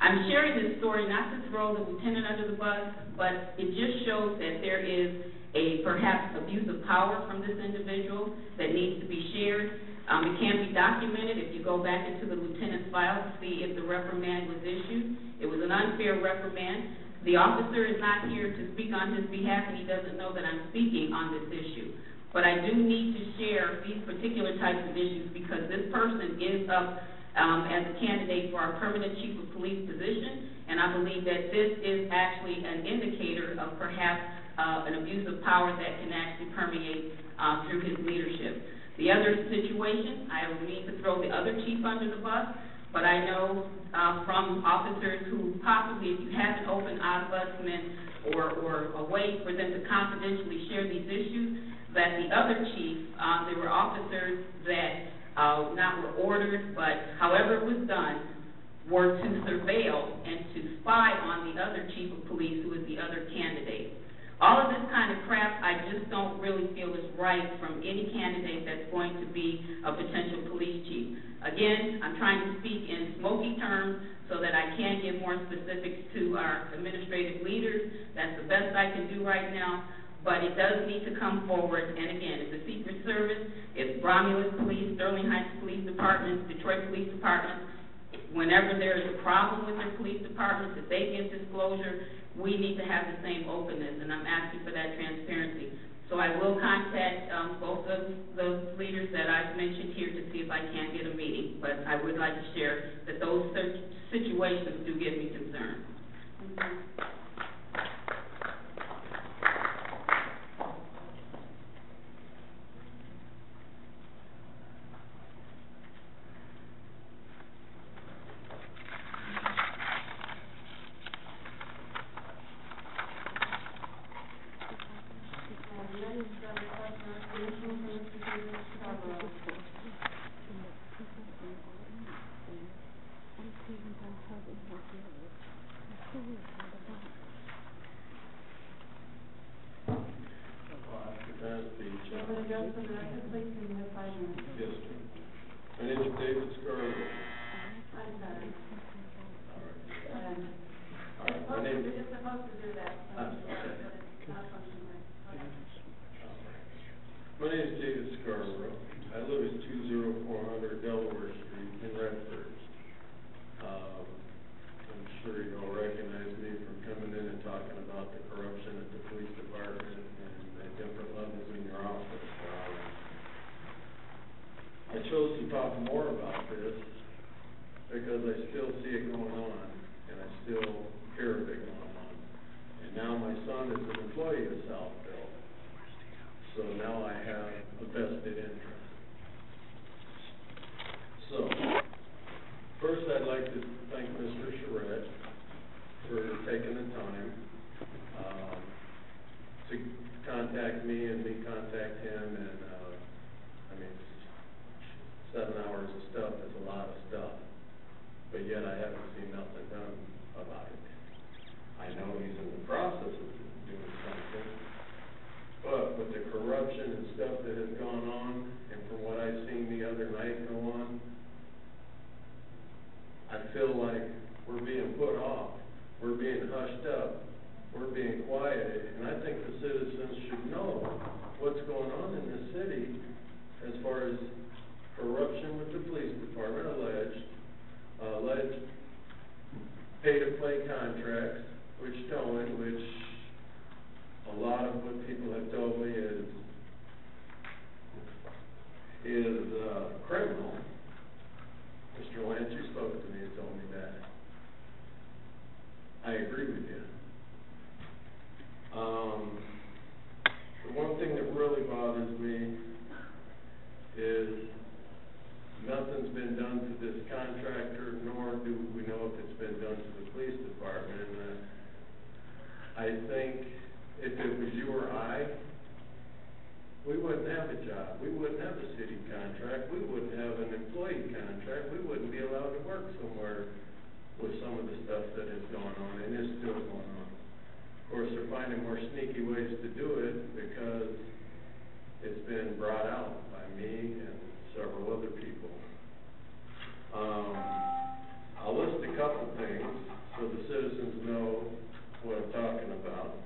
Speaker 11: I'm sharing this story not to throw the lieutenant under the bus, but it just shows that there is a perhaps abuse of power from this individual that needs to be shared. Um, it can be documented if you go back into the lieutenant's file to see if the reprimand was issued. It was an unfair reprimand. The officer is not here to speak on his behalf, and he doesn't know that I'm speaking on this issue. But I do need to share these particular types of issues because this person is up um, as a candidate for our permanent chief of police position, and I believe that this is actually an indicator of perhaps uh, an abuse of power that can actually permeate uh, through his leadership. The other situation, I don't mean to throw the other chief under the bus, but I know uh, from officers who possibly, if you have an open ombudsman or, or a way for them to confidentially share these issues, that the other chief, uh, there were officers that, uh, not were ordered, but however it was done, were to surveil and to spy on the other chief of police, who was the other candidate. All of this kind of crap, I just don't really feel is right from any candidate that's going to be a potential police chief. Again, I'm trying to speak in smoky terms so that I can give more specifics to our administrative leaders. That's the best I can do right now, but it does need to come forward. And again, it's the Secret Service, it's Romulus Police, Sterling Heights Police Department, Detroit Police Department. Whenever there is a problem with their police departments, if they give disclosure, we need to have the same openness, and I'm asking for that transparency. So I will contact, um, both of the leaders that I've mentioned here to see if I can get a meeting, but I would like to share that those situations do give me concern.
Speaker 7: And that
Speaker 17: has gone on and is still going on. Of course, they're finding more sneaky ways to do it because it's been brought out by me and several other people. Um, I'll list a couple things so the citizens know what I'm talking about.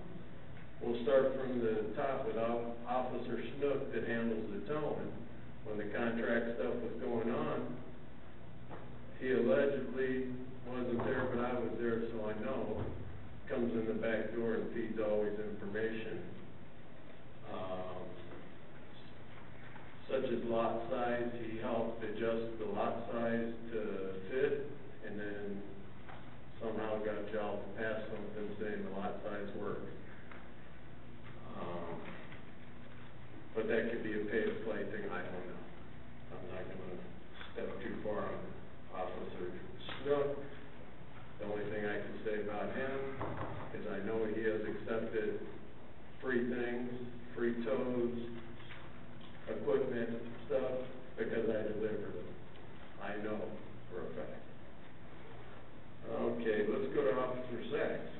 Speaker 17: We'll start from the top with Officer Snook that handles the towing. When the contract stuff was going on, he allegedly wasn't there, but I was there, so I know. Comes in the back door and feeds always information. Um, such as lot size, he helped adjust the lot size to fit, and then somehow got y'all to pass something saying the lot size works. Um, but that could be a pay-to-play thing, I don't know. I'm not gonna step too far on Officer Snook. The only thing I can say about him is I know he has accepted free things, free tows,
Speaker 7: equipment, stuff, because I delivered them. I know for a fact. Okay, let's go to Officer Sachs.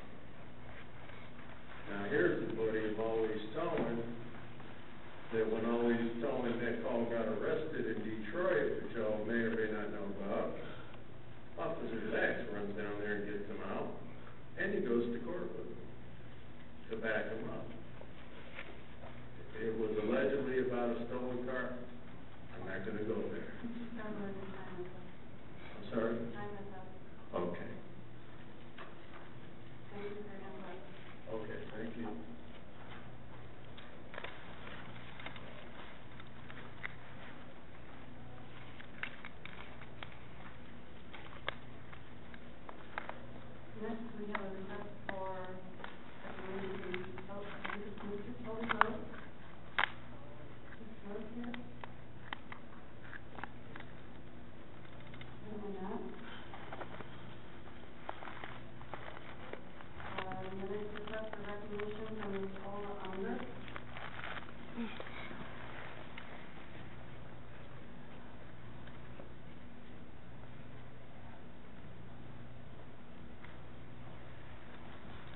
Speaker 7: Now, here's the buddy of always towing, that when always towing that call got arrested in Detroit, which y'all may or may not know about, Officer Sachs runs down there and gets him out, and he goes to court with him, to back him up. It was allegedly about a stolen car, I'm not gonna go there. I'm sorry? Okay, okay, thank you.
Speaker 1: Next, we have a request for a community, oh, this is Mr. Tony Rose. Mr. Rose here? Anyone else? Uh, the next request for recognition from Ms. Ola Unger.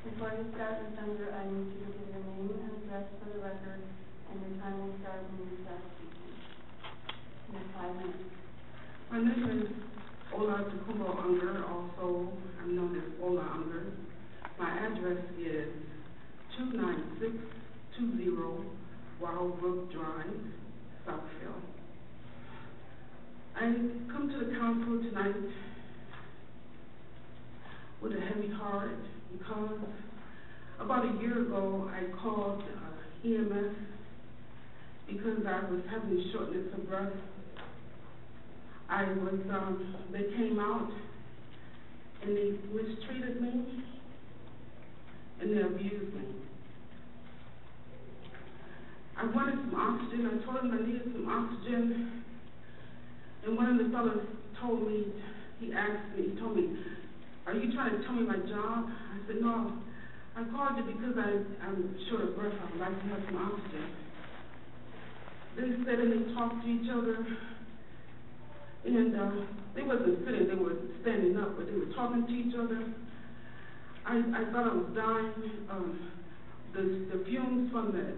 Speaker 1: Before you start, Ms. Unger, I need you to give your name and address for the record, and your time will start when you start speaking. You have five minutes.
Speaker 18: My name is Ola Takumbo Unger, also I'm known as Ola Unger. My address is two nine six two zero Wildbrook Drive, Southfield. I come to the council tonight with a heavy heart because about a year ago, I called uh, EMS because I was having I was, um, they came out and they mistreated me and they abused me. I wanted some oxygen. I told them I needed some oxygen. And one of the fellows told me, he asked me, he told me, are you trying to tell me my job? I said, no. I called you because I, I'm short of breath. I would like to have some oxygen. They said and they talked to each other. And uh, they wasn't sitting, they were standing up, but they were talking to each other. I, I thought I was dying. Um, the, the fumes from the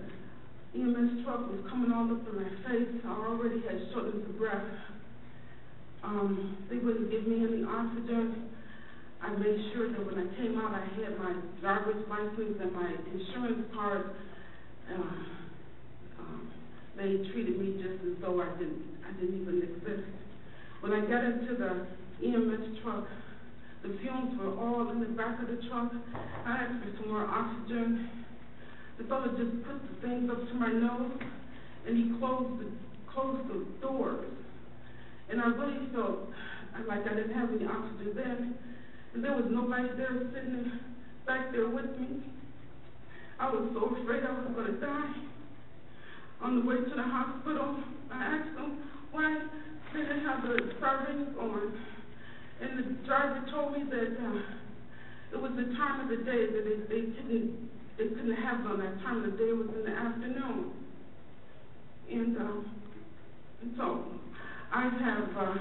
Speaker 18: EMS truck was coming all up in my face. I already had shortness of breath. Um, they wouldn't give me any oxygen. I made sure that when I came out, I had my driver's license and my insurance card. Uh, they treated me just as though I didn't, I didn't even exist. When I got into the EMS truck, the fumes were all in the back of the truck. I asked for some more oxygen. The fellow just put the things up to my nose, and he closed the, closed the doors. And I really felt like I didn't have any oxygen then, and there was nobody there sitting back there with me. I was so afraid I was gonna die. On the way to the hospital, I asked them why they didn't have the sirens on. And the driver told me that uh, it was the time of the day that they, they couldn't they couldn't have on that time of the day. It was in the afternoon. And, uh, and so I have uh,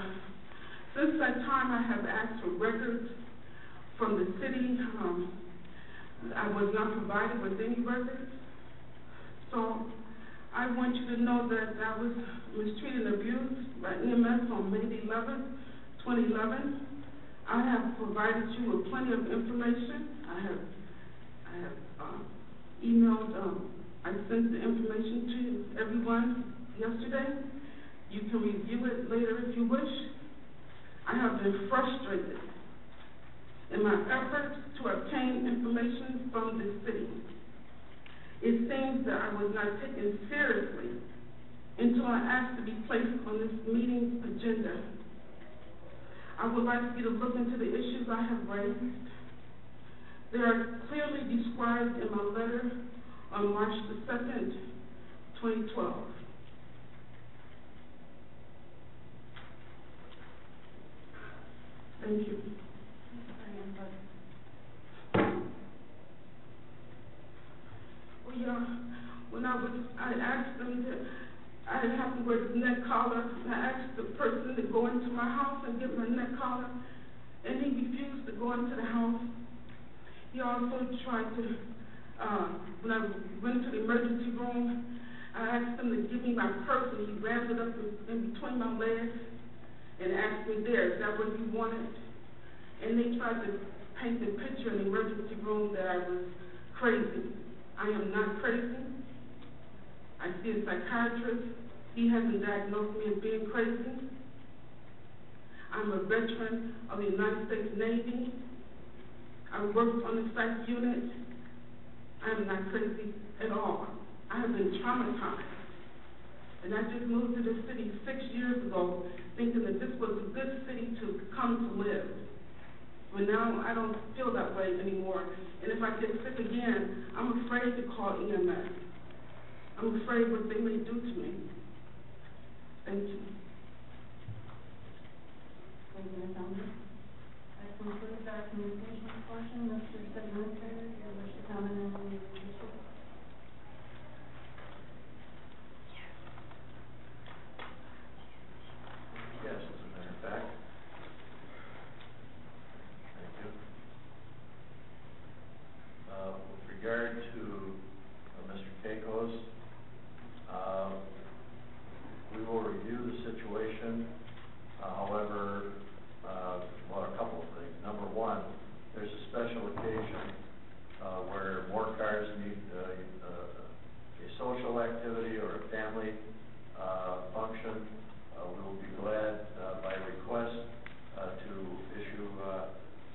Speaker 18: since that time I have asked for records from the city. Um, I was not provided with any records. So I want you to know that I was mistreated and abused by EMS on May the eleventh, twenty eleven. I have provided you with plenty of information. I have, I have, uh, emailed, um, I sent the information to everyone yesterday. You can review it later if you wish. I have been frustrated in my efforts to obtain information from the city. It seems that I was not taken seriously until I asked to be placed on this meeting's agenda. I would like you to look into the issues I have raised. They are clearly described in my letter on March the second, twenty twelve. Thank you. Yeah, when I was, I asked them to, I have collar, and I asked the person to go into my house and get my neck collar, and he refused to go into the house. He also tried to, uh, when I went to the emergency room, I asked him to give me my purse, and he rammed it up in between my legs and asked me there, is that what you wanted? And they tried to paint the picture in the emergency room that I was crazy. I am not crazy. I see a psychiatrist. He hasn't diagnosed me as being crazy. I'm a veteran of the United States Navy. I worked on the psych unit. I am not crazy at all. I have been traumatized. And I just moved to this city six years ago, thinking that this was a good city to come to live. But now I don't feel that way anymore. And if I get sick again, I'm afraid to call EMS. I'm afraid what they may do to me. Thank you.
Speaker 1: Ms. Elmer. That concludes our communications portion. Mr. Administrator, do you wish to comment on any of these issues?
Speaker 4: Yes, as a matter of fact. Thank you. Uh, with regard to uh, Mr. Keikos, uh, we will review the situation. Uh, However, uh, well, a couple of things. Number one, there's a special occasion uh, where more cars need uh, uh, a social activity or a family uh, function. Uh, We will be glad uh, by request uh, to issue uh,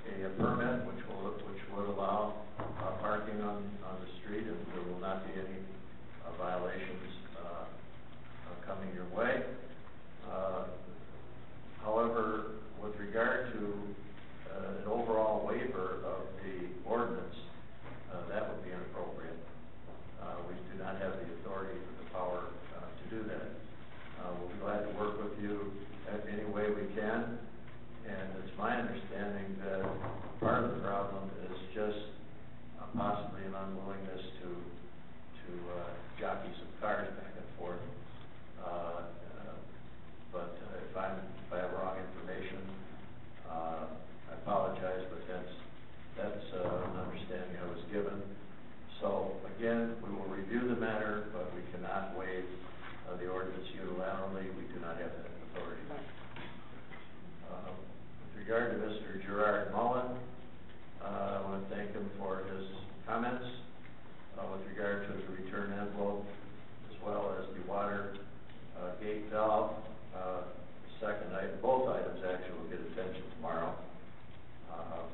Speaker 4: a permit which will, which would allow uh, parking on, on the street and there will not be any uh, violations uh, uh, coming your way. Uh, However, with regard to uh, an overall waiver of the ordinance, uh, that would be inappropriate. Uh, We do not have the authority or the power uh, to do that. Uh, We'll be glad to work with you in any way we can. And it's my understanding that part of the problem is just uh, possibly an unwillingness to, to uh, jockey some cars back and forth. Uh, uh, But uh, if I'm, if I have wrong information, uh, I apologize, but that's, that's uh, an understanding I was given. So again, we will review the matter, but we cannot waive uh, the ordinance unilaterally. We do not have that authority. Uh, With regard to Mr. Gerard Mullen, uh, I want to thank him for his comments uh, with regard to the return envelope as well as the water uh, gate valve. Uh, Second item, both items actually will get attention tomorrow. Um,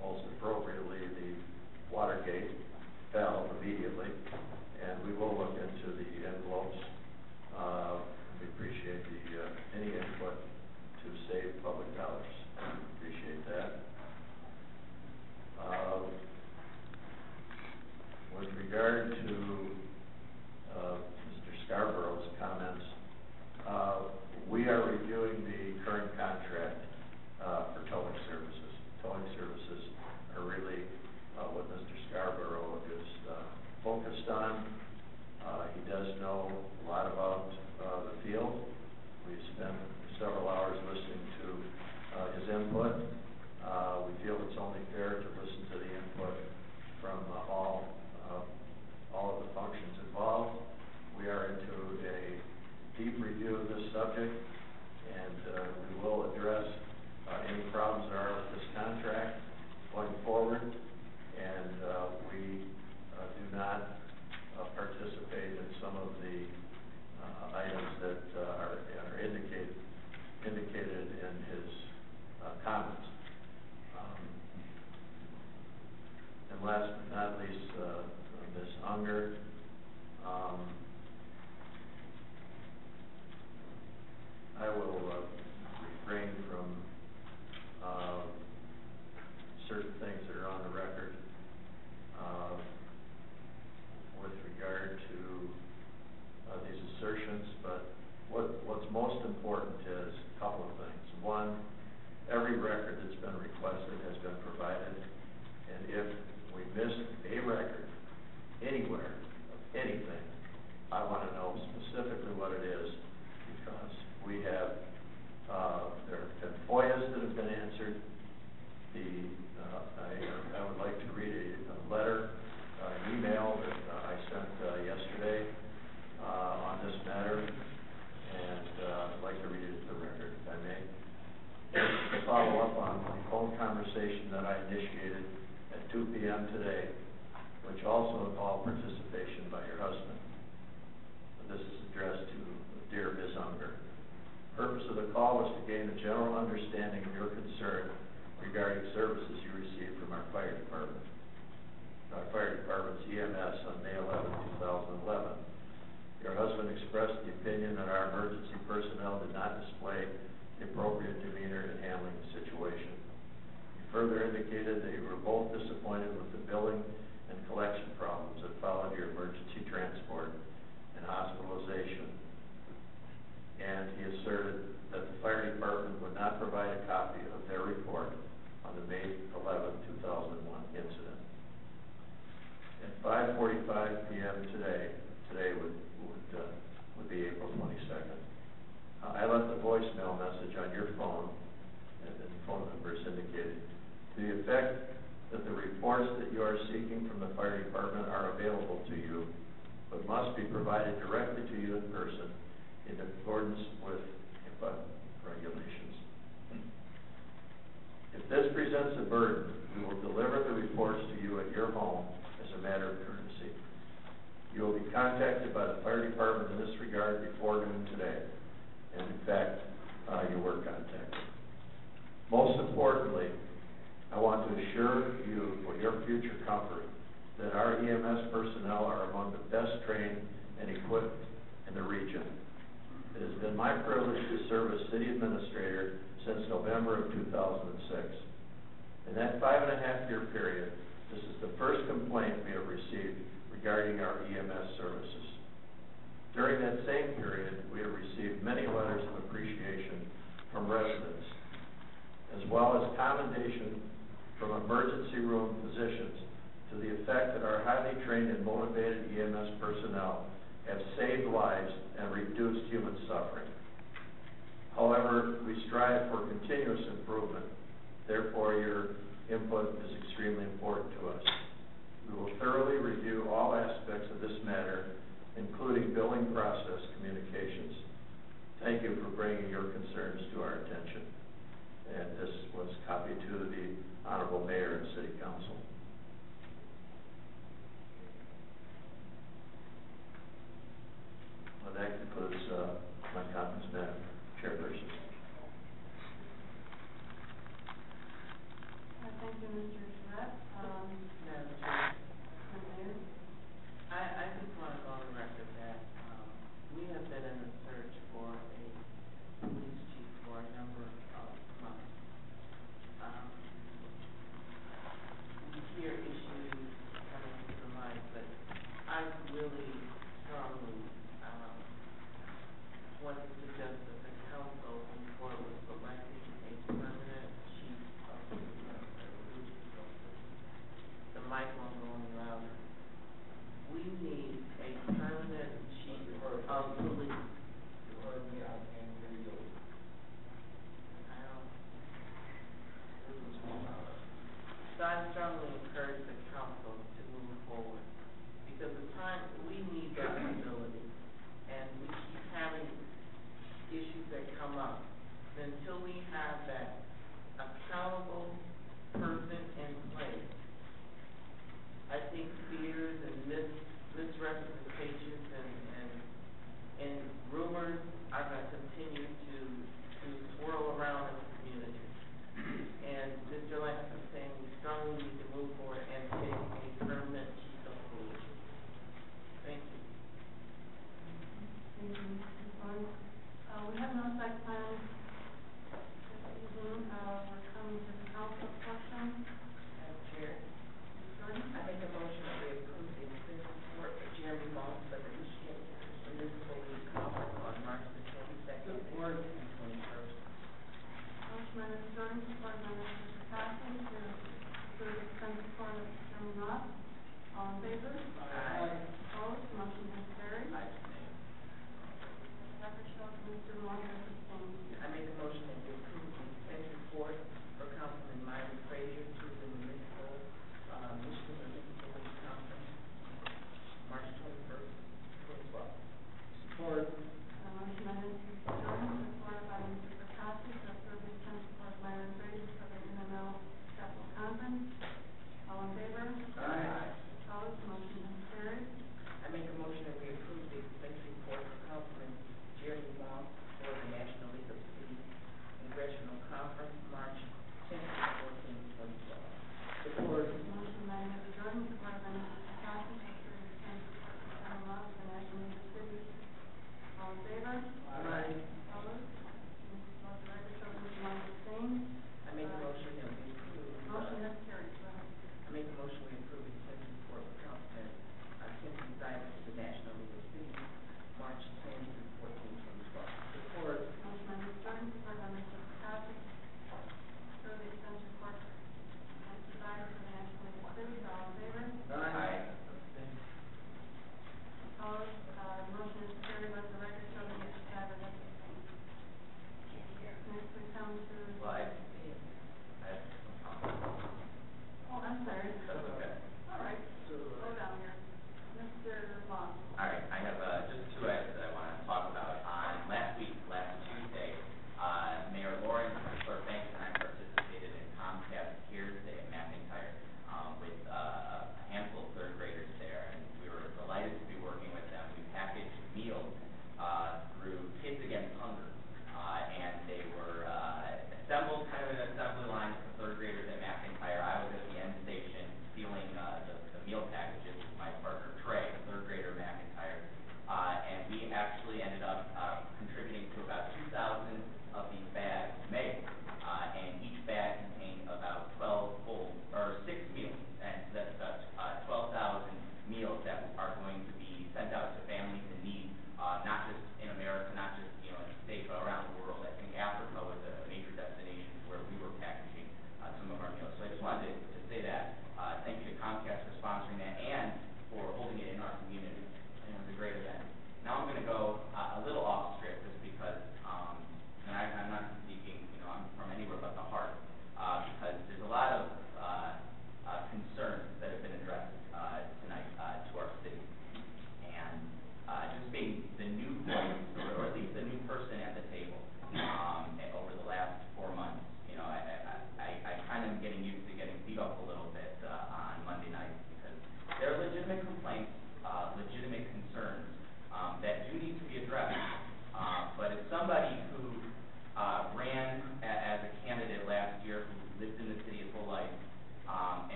Speaker 4: Most appropriately, the water gate valve immediately, and we will look into the envelopes. Uh, We appreciate the, uh, any input to save public dollars. Appreciate that. Uh, With regard to uh, Mr. Scarborough's comments, uh, we are reviewing the current contract uh, for towing services. Towing services are really uh, what Mr. Scarborough is uh, focused on. Uh, He does know a lot about uh, the field. We've spent several hours listening to uh, his input. Uh, We feel it's only fair to listen to the input from uh, all, uh, all of the functions involved. We are into a deep review of this subject, and uh, we will address uh, any problems there are with this contract going forward. And uh, we uh, do not uh, participate in some of the uh, items that uh, are are indicated, indicated in his uh, comments. Um, And last but not least, uh, Ms. Unger, letters of appreciation from residents, as well as commendation from emergency room physicians to the effect that our highly trained and motivated EMS personnel have saved lives and reduced human suffering. However, we strive for continuous improvement. Therefore, your input is extremely important to us. We will thoroughly review all aspects of this matter, including billing process communications. Thank you for bringing your concerns to our attention. And this was copied to the Honorable Mayor and City Council. Well, that concludes uh, my comments, Madam Chairperson.
Speaker 19: Uh,
Speaker 1: thank you,
Speaker 19: Mr.
Speaker 20: Schmidt. Um,
Speaker 3: Chair. I, I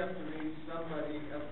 Speaker 3: have to meet somebody at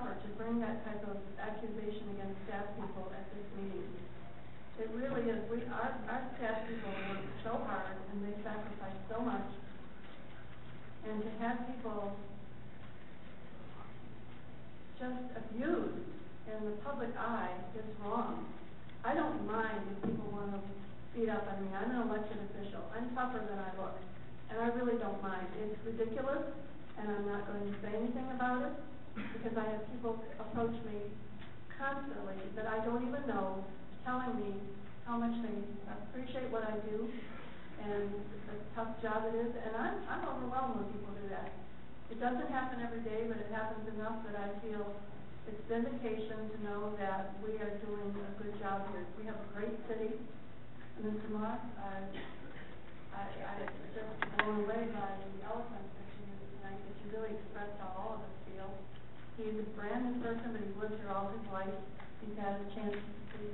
Speaker 3: proper to
Speaker 1: bring that type of accusation against staff people at this meeting. It really is, we, our, our staff people work so hard and they sacrifice so much. And to have people just abused in the public eye is wrong. I don't mind if people want to beat
Speaker 19: up on me. I'm an elected official. I'm tougher than I look. And I really don't mind. It's ridiculous, and I'm not going to say anything about it because I have people approach me constantly that I don't even know, telling me how much they appreciate what I do and the tough job it is. And I'm, I'm overwhelmed when people do that. It doesn't happen every day, but it happens enough that I feel it's vindication to know that we are doing a good job here. We have a great city. And then tomorrow, uh, I, I just blown away by the elephant picture you tonight, that you really expressed how all of us He's a brand new person, but he's lived here all his life. He's had a chance to see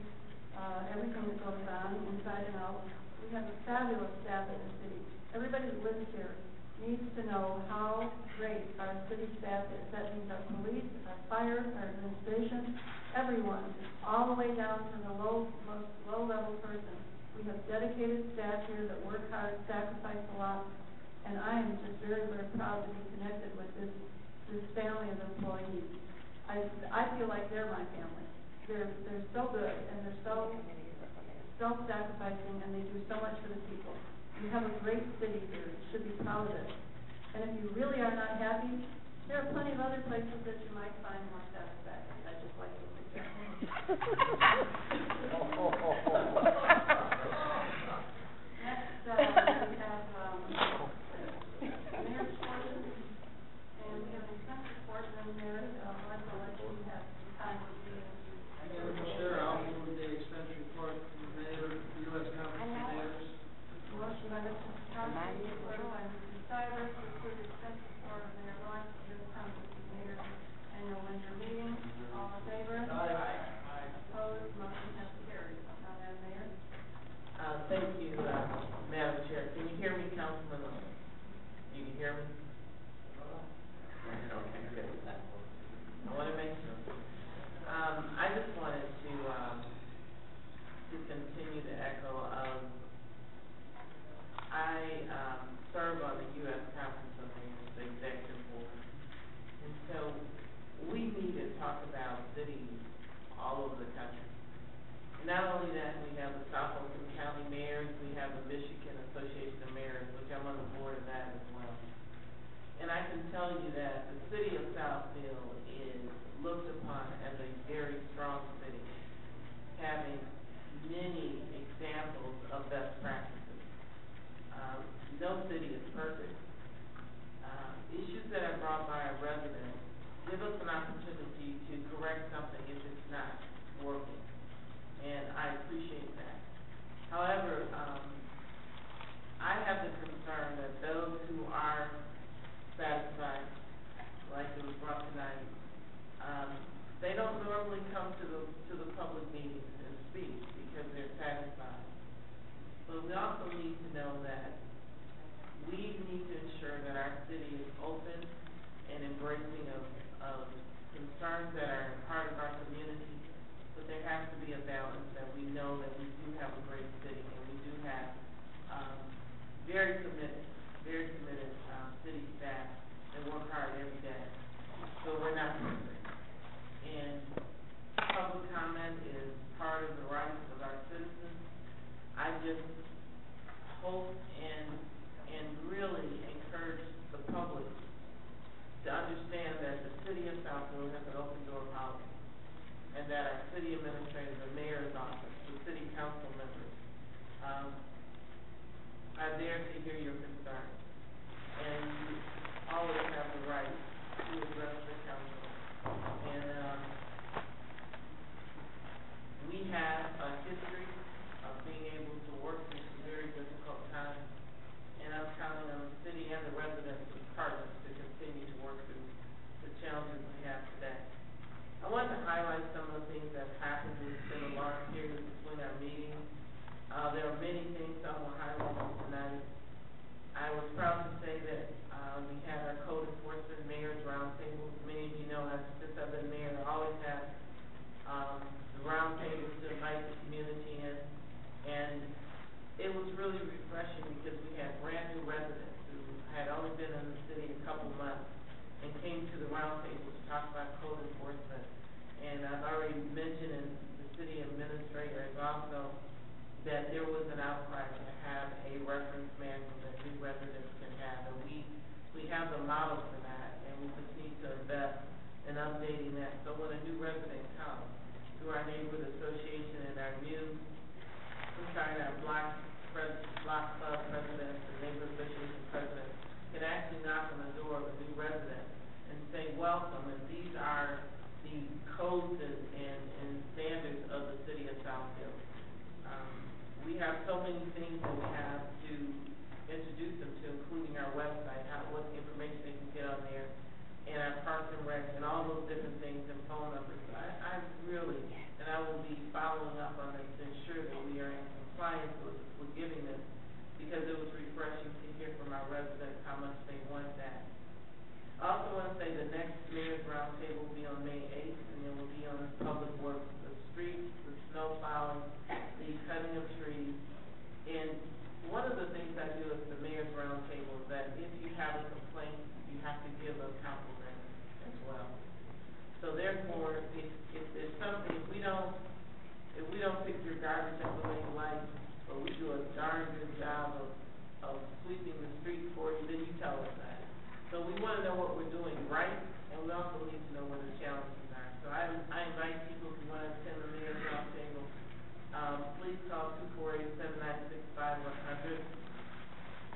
Speaker 19: uh, everything that goes on inside and out. We have a fabulous staff in the city. Everybody who lives here needs to know how great our city staff is. That means our police, our fire, our administration, everyone, all the way down to the low, most low-level person. We have dedicated staff here that work hard, sacrifice a lot, and I am just very, very proud to be connected with this this family of employees. I, I feel like they're my family. They're, they're so good and they're so self-sacrificing and they do so much for the people. You have a great city here. You should be proud of it. And if you really are not happy, there are plenty of other places that you might find more satisfaction. I just like to suggest.
Speaker 21: I do
Speaker 19: at the mayor's roundtable, is that if you have a complaint, you have to give a compliment as well. So therefore, if, if there's something, if we don't, if we don't pick your garbage up the way you like, but we do a darn good job of, of sweeping the street for you, then you tell us that. So we want to know what we're doing right, and we also need to know where the challenges are. So I, I invite people, who want to attend the mayor's roundtable, um, please call 248-7965-100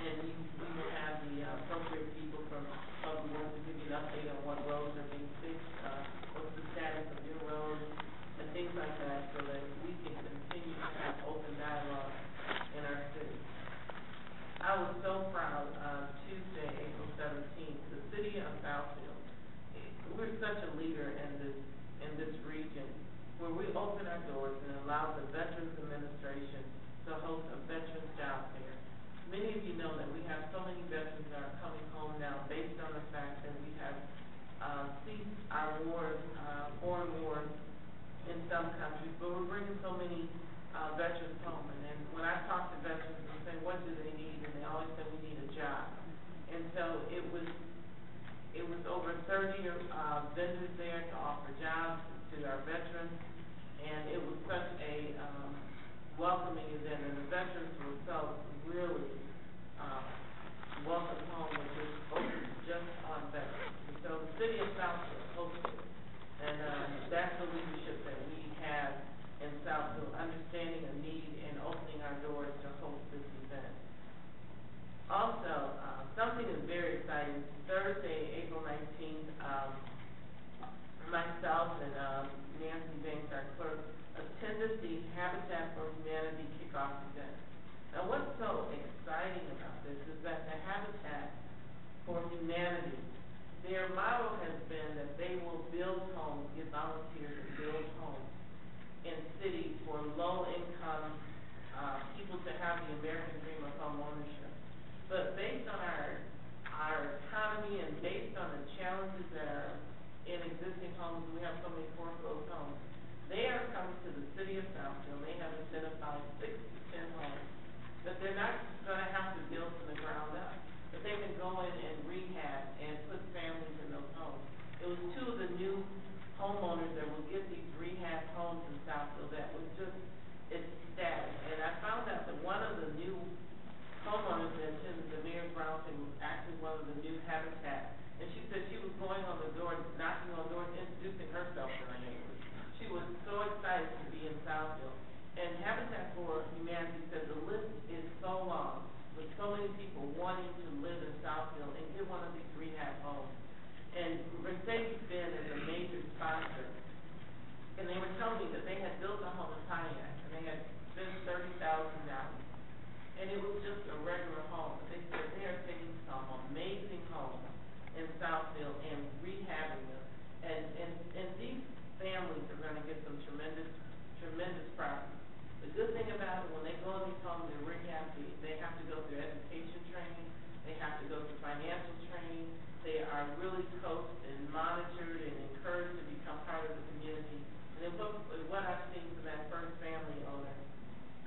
Speaker 19: and we, we will have the uh, appropriate people from Public Works to give you an update on what roads are being fixed, uh, what's the status of your roads, and things like that, so that we can continue to have open dialogue in our city. I was so proud, uh, Tuesday, April seventeenth, the city of Southfield, we're such a leader in this, in this region, where we open our doors and allow the Veterans Administration to host a Veterans Fair. Many of you know that we have so many veterans that are coming home now based on the fact that we have, uh, ceased our wars, uh, foreign wars in some countries, but we're bringing so many, uh, veterans home. And then when I talk to veterans and say, what do they need? And they always say, we need a job. And so it was, it was over thirty, uh, vendors there to offer jobs to our veterans. And it was such a, um, welcoming event, and the veterans were so really, welcome home with this focus just on veterans. So the city of Southfield hosted, and, um, that's the leadership that we have in Southfield, understanding a need and opening our doors to host this event. Also, uh, something is very exciting, Thursday, April nineteenth, um, myself and, um, Nancy Banks, our clerk, attended the Habitat for Humanity kickoff event. Now, what's so exciting about this is that the Habitat for Humanity, their motto has been that they will build homes, get volunteers to build homes in cities for low-income, uh, people to have the American dream of home ownership. But based on our, our economy and based on the challenges that are in existing homes, we have so many foreclosed homes, they are coming to the city of Southfield, they have identified six to ten homes that they're not gonna have to build from the ground up, that they can go in and rehab and put families in those homes. It was two of the new homeowners that will get these rehab homes in Southfield that was just ecstatic. And I found out that one of the new homeowners that attended the mayor's roundtable was actually one of the new Habitat. And she said she was going on the door, knocking on doors, introducing herself to her neighbors. She was so excited to be in Southfield. And Habitat for Humanity said the list is so long, with so many people wanting to live in Southfield and get one of these rehab homes. And Mercedes-Benz is a major sponsor, me that they had built in Pontiac, and they had spent thirty thousand dollars. And it was just a regular home, but they said they are taking some amazing homes in Southfield and rehabbing them. And, and, and these families are gonna get some tremendous, tremendous property. The good thing about it, when they go in these homes and rehab, they, they have to go through education training, they have to go through financial training, they are really coached and monitored and encouraged to become part of the community. And then what, what I've seen from that first family owner,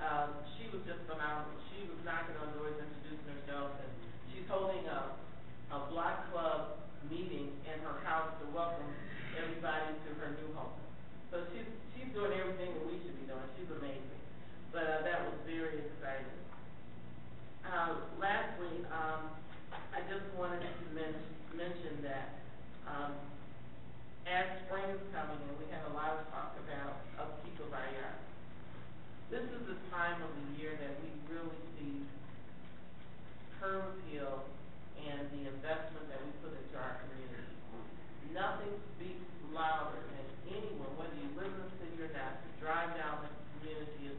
Speaker 19: um, she was. She was knocking on doors, introducing herself, and she's holding a, a block club meeting in her house to welcome everybody to her new home. So she's, she's doing everything that we should be doing. She's amazing. but, uh, that was very exciting. Uh, lastly, um, I just wanted to men- mention that, um, as spring is coming and we have a lot of talk about upkeep of our yards. This is the time of the year that we really see curb appeal and the investment that we put into our community. Nothing speaks louder than anyone, whether you live in the city or not, to drive down the community and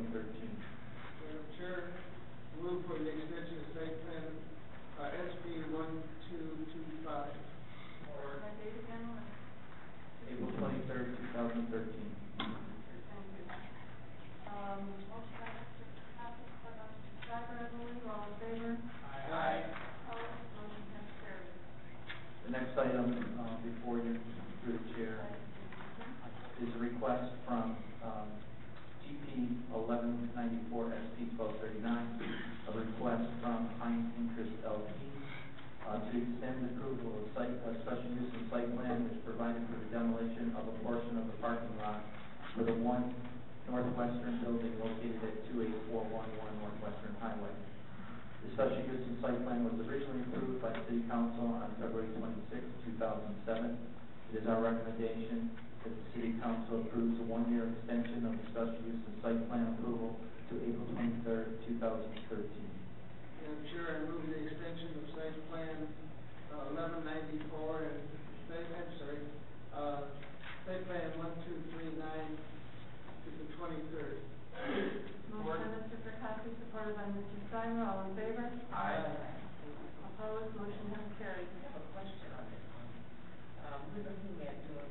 Speaker 3: Chair, move for the extension site plan, uh, SB one two two five.
Speaker 1: Date again.
Speaker 14: April twenty-third, two thousand thirteen.
Speaker 1: Um,
Speaker 14: The next item, uh, before you, through the chair, is a request from um, GP eleven ninety-four SP twelve thirty-nine, a request from Pine Interest LP, uh, to extend approval of site, uh, special use and site plan which provided for the demolition of a portion of the parking lot for the one northwestern building located at two eight four one one Northwestern Highway. The special use and site plan was originally approved by city council on February 26, two thousand seven. It is our recommendation that the city council approves a one-year extension of the special use and site plan approval to April twenty-third, two thousand thirteen.
Speaker 3: Madam Chair, I move the extension of site plan uh, eleven ninety-four and, I'm sorry, uh, site plan one two three nine to the twenty-third.
Speaker 1: Motion by Mr. Perkowski, supported by Mr. Steiner. all in favor?
Speaker 22: Opposed, motion has carried. I have a question on this one. Um, we're looking at doing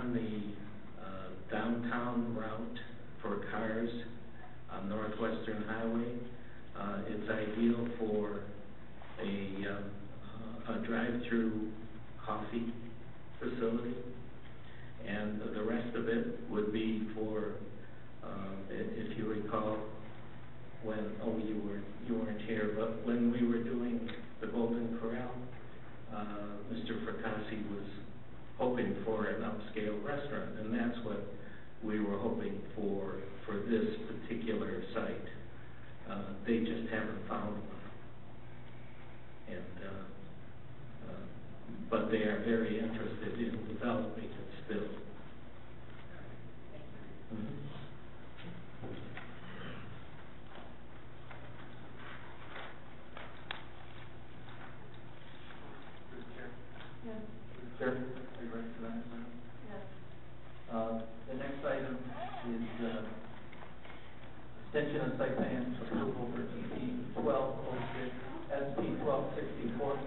Speaker 22: on the, uh, downtown route for cars on Northwestern Highway, uh, it's ideal for a, uh, a drive-through coffee facility. And the rest of it would be for, um, if you recall, when, oh, you were, you weren't here, but when we were doing the Golden Corral, uh, Mr. Fracassi was hoping for an upscale restaurant, and that's what we were hoping for, for this particular site. Uh, they just haven't found one. And, uh, uh, but they are very interested in developing it still.
Speaker 1: Yes.
Speaker 14: Chair, are you ready for that?
Speaker 1: Yes.
Speaker 14: Uh, the next item is, uh, extension of site plan approval for GP twelve oh six, SP twelve sixty-four.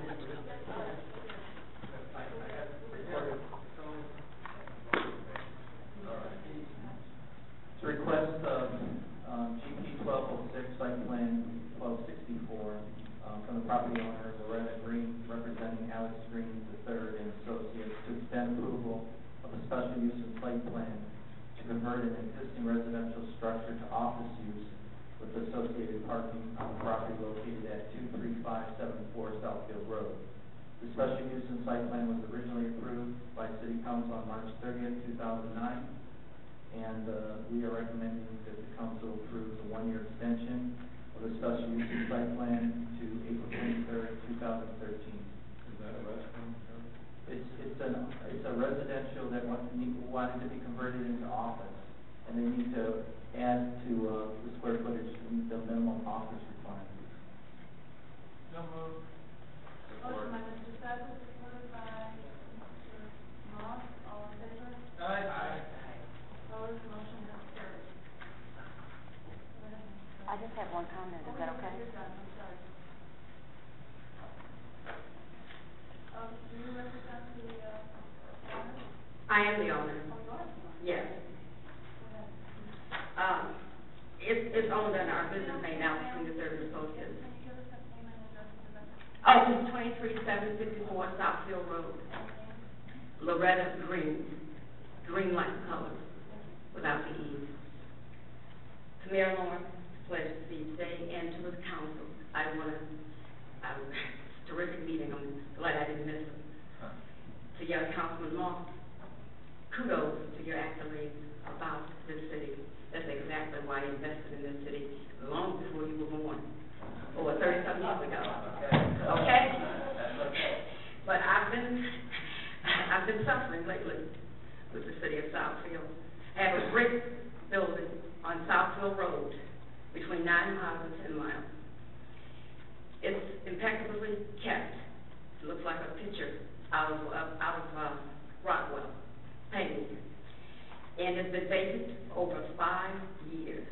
Speaker 14: To request, um, um, GP twelve oh six, site plan twelve sixty-four, um, from the property owner Loretta Green, representing Alex Green III and Associates, to extend approval of a special use and site plan to convert an existing residential structure to office use with associated parking on the property located at two three five seven four Southfield Road. The special use and site plan was originally approved by city council on March thirtieth, two thousand nine. And, uh, we are recommending that the council approve the one-year extension of the special use and site plan to April twenty-third, two thousand thirteen.
Speaker 23: Is that a restaurant?
Speaker 14: It's, it's an, it's a residential that want, need, wanted to be converted into office, and they need to add to, uh, the square footage to meet the minimum office requirements.
Speaker 12: So moved.
Speaker 1: Motion by Mr. Sedgwick, supported by Mr. Moss, all in favor?
Speaker 12: Aye.
Speaker 1: Opposed, motion has carried. Go ahead, Mr.
Speaker 11: I just have one comment, is that okay?
Speaker 1: You're done, I'm sorry. Um, do you represent the, uh, owner?
Speaker 11: I am the owner,
Speaker 1: Oh,
Speaker 11: yes. Um, it's, it's owned under our business name now, Between the Third Associates.
Speaker 1: Can you give us a name and address for the record?
Speaker 11: Oh, it's twenty-three seven fifty-four Southfield Road. Loretta Green, green like color, without the E. To Mayor Lawrence, pleasure to see you today, and to the council, I wanna, I
Speaker 24: terrific meeting, I'm glad I didn't miss it. To your Councilman Moss, kudos to your accolades about this city. That's exactly why you invested in this city long before you were born, over thirty-some years ago. Okay? But I've been, I've been suffering lately with the city of Southfield. I have a brick building on Southfield Road between nine miles and ten miles. It's impeccably kept. It looks like a picture out of, of- out of, uh, Rockwell, painting. And it's been vacant over five years.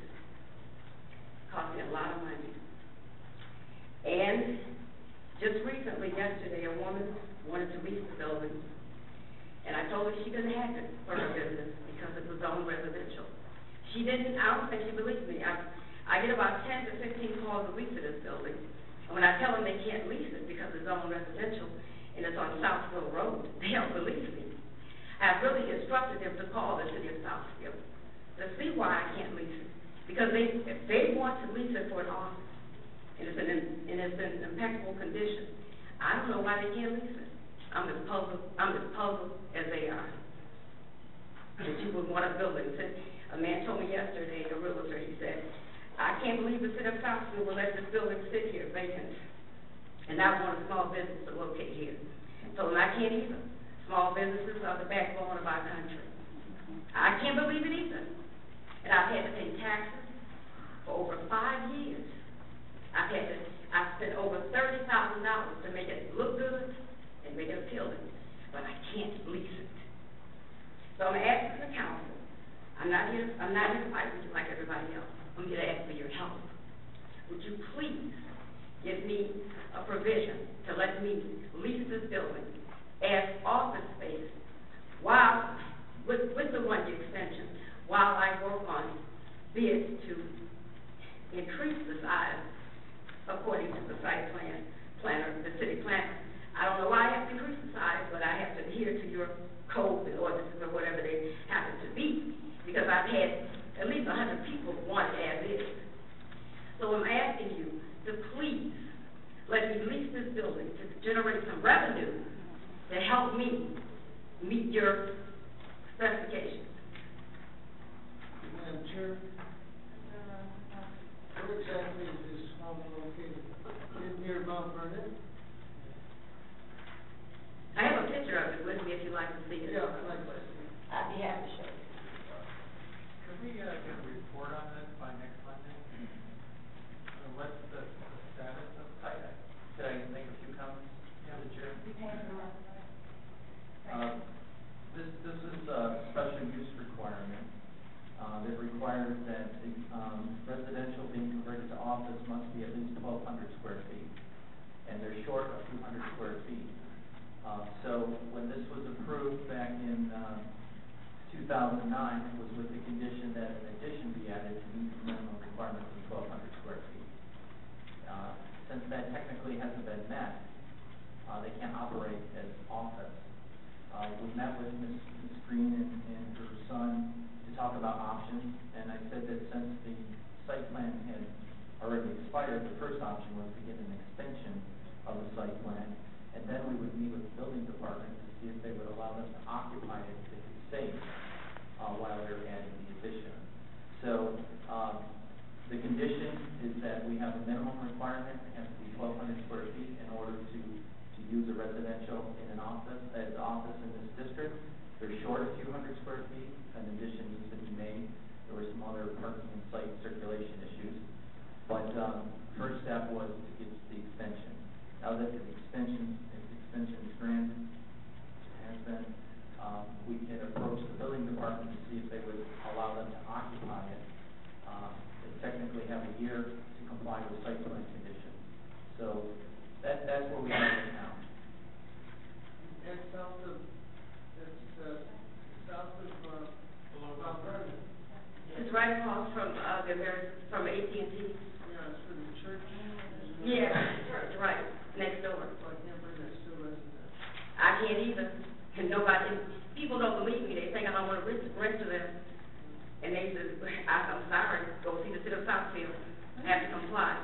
Speaker 24: Cost me a lot of money. And just recently, yesterday, a woman wanted to lease the building. And I told her she couldn't have it for her business because it was owned residential. She didn't, I don't think she believed me. I, I get about ten to fifteen calls a week to this building. And when I tell them they can't lease it because it's owned residential and it's on Southfield Road, they don't believe me. I've really instructed them to call the city of Southfield to see why I can't lease it. Because they, if they want to lease it for an office, and it's in, and it's in impeccable condition, I don't know why they can't lease it. I'm as puzzled, I'm as puzzled as they are. That you would want a building, Said- a man told me yesterday, a realtor, he said, I can't believe the city of Southfield will let this building sit here vacant. And I want a small business to locate here. Him I can't either. Small businesses are the backbone of our country. I can't believe it either. And I've had to pay taxes for over five years. I've had to, I've spent over thirty thousand dollars to make it look good and make it appealing, but I can't lease it. So I'm asking the council, I'm not here, I'm not here to fight with you like everybody else. I'm here to ask for your help. Would you please give me a provision to let me lease this building as office space while, with, with the one-year extension, while I work on bids to increase the size according to the site plan, planner, the city planner. I don't know why I have to increase the size, but I have to adhere to your codes and ordinances or whatever they happen to be, because I've had at least a hundred people want it as is. So I'm asking you to please let me lease this building to generate some revenue to help me meet your specifications.
Speaker 3: Madam Chair, where exactly is this home located? Is it near Mount Vernon?
Speaker 24: I have a picture of it with me if you'd like to see it.
Speaker 3: Yeah, I'd like to see it.
Speaker 24: I'd be happy to show you.
Speaker 20: Can we, uh, get a report on this by next Monday? Uh, what's the, the status of?
Speaker 14: I, I- could I make a few comments, Madam Chair? Uh, This, this is a special use requirement, uh, that requires that the, um, residential being converted to office must be at least twelve hundred square feet. And they're short a few hundred square feet. Uh, so when this was approved back in, uh, two thousand nine, it was with the condition that an addition be added to meet the minimum requirements of twelve hundred square feet. Uh, since that technically hasn't been met, uh, they can't operate as office. Uh, we met with Ms. Ms. Green and, and her son to talk about options, and I said that since the site plan had already expired, the first option was to get an extension of the site plan, and then we would meet with the building department to see if they would allow them to occupy it if it's safe, uh, while they're adding the addition. So, um, the condition is that we have a minimum requirement, it has to be twelve hundred square feet in order to, to use a residential in an office, as office in this district. They're short a few hundred square feet, an addition needs to be made, there were some other parking and site circulation issues. But, um, first step was to get the extension. Now that the extension, extension is granted, has been, um, we can approach the building department to see if they would allow them to occupy it. Um, they technically have a year comply with site plan conditions. So that, that's where we are right now.
Speaker 3: It's south of, it's, uh, south of, uh, Mount Vernon.
Speaker 24: It's right across from, uh, the American, from AT&T.
Speaker 3: Yeah, it's for the church.
Speaker 24: Yeah, church, right, next door.
Speaker 3: Well, I can't believe that's still resident.
Speaker 24: I can't either, and nobody, people don't believe me, they think I don't wanna rent, rent to them. And they said, I, I'm sorry, go see the city of Southfield, have to comply.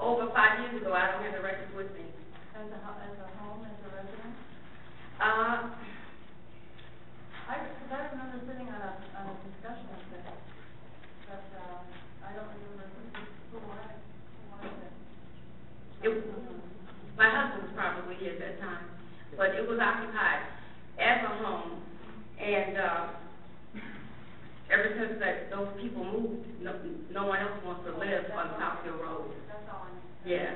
Speaker 24: Over five years ago, I don't have the records with me. As a, as a home, as a
Speaker 1: resident? Uh, I,
Speaker 2: because I remember sitting on a, on a discussion
Speaker 24: of this, but,
Speaker 2: um, I don't
Speaker 24: remember
Speaker 2: who, who wanted, who wanted it. It- my husband was probably here at that time, but it was occupied as a home, and,
Speaker 24: uh, Ever since that, those people moved, no, no one else wants to live on Top Hill Road. That's all I know. Yeah.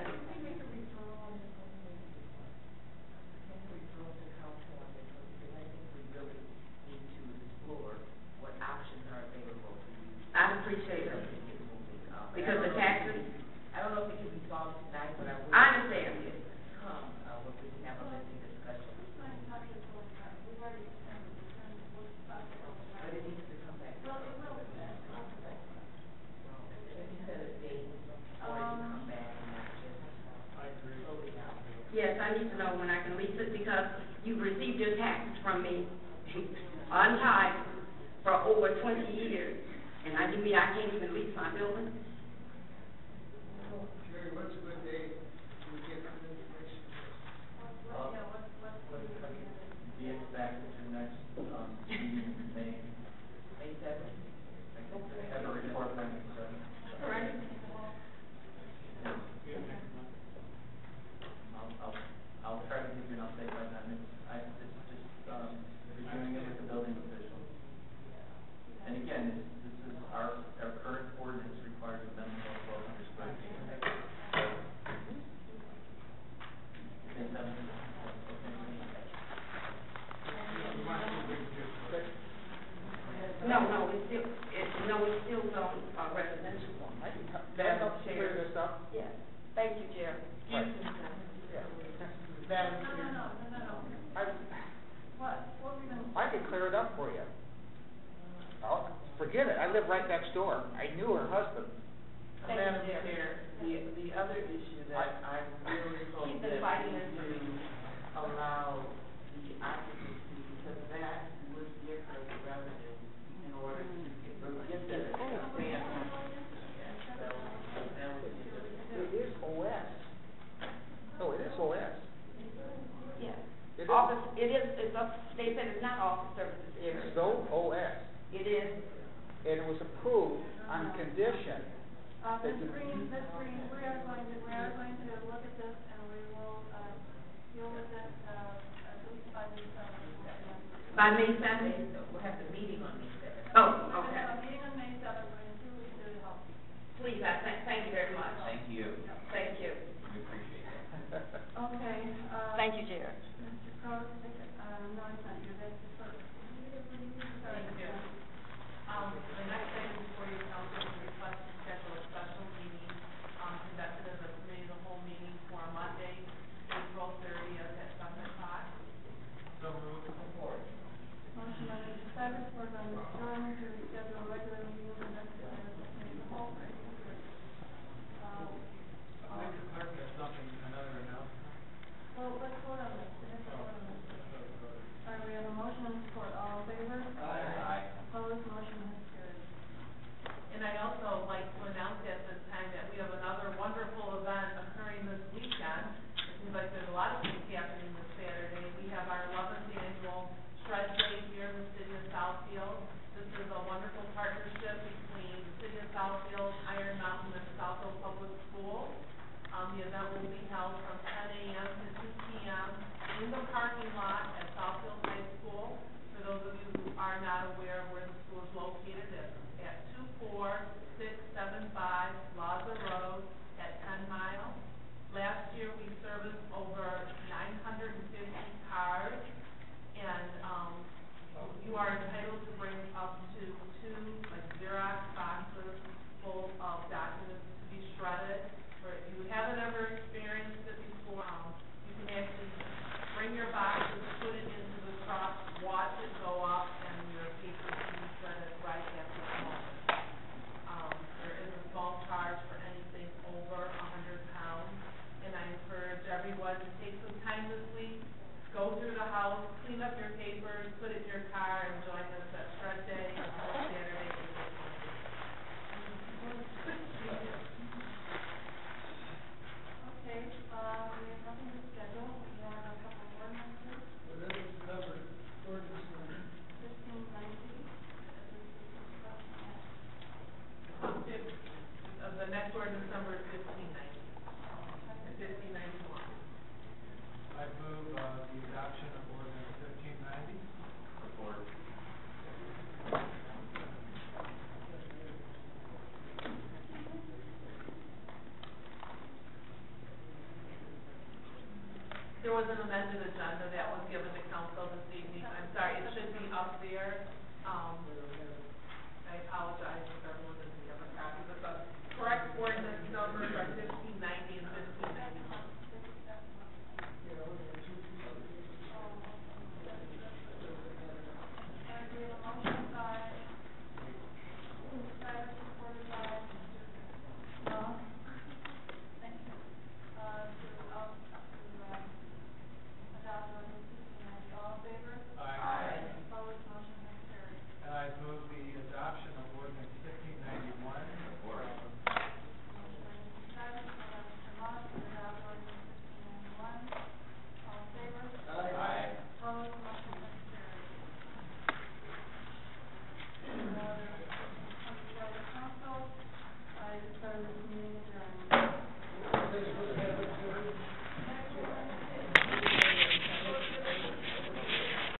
Speaker 24: I can't even
Speaker 12: read. up for you. Oh, forget it. I live right next door. I knew her husband.
Speaker 2: Madam Chair, the, the other issue that I really hope that we do allow the occupancy, because that would give her the revenue in order to get her, get the. So, that would be
Speaker 12: It is OS. Oh, it is OS.
Speaker 24: Yes.
Speaker 12: It is.
Speaker 24: Office, it is, it's a, they said it's not office services,
Speaker 12: it's ZOS,
Speaker 24: It is.
Speaker 12: and it was approved on uh-huh. condition.
Speaker 1: Uh, Ms. Green, Ms. Green, we are going to, we are going to look at this and we will, uh, deal with it, uh, at least by the, uh.
Speaker 24: By May seventh?
Speaker 2: We'll have the meeting on May seventh.
Speaker 24: Oh, okay.
Speaker 1: We have a meeting on May seventh, we're gonna see what we can do to.
Speaker 24: Please, I
Speaker 12: think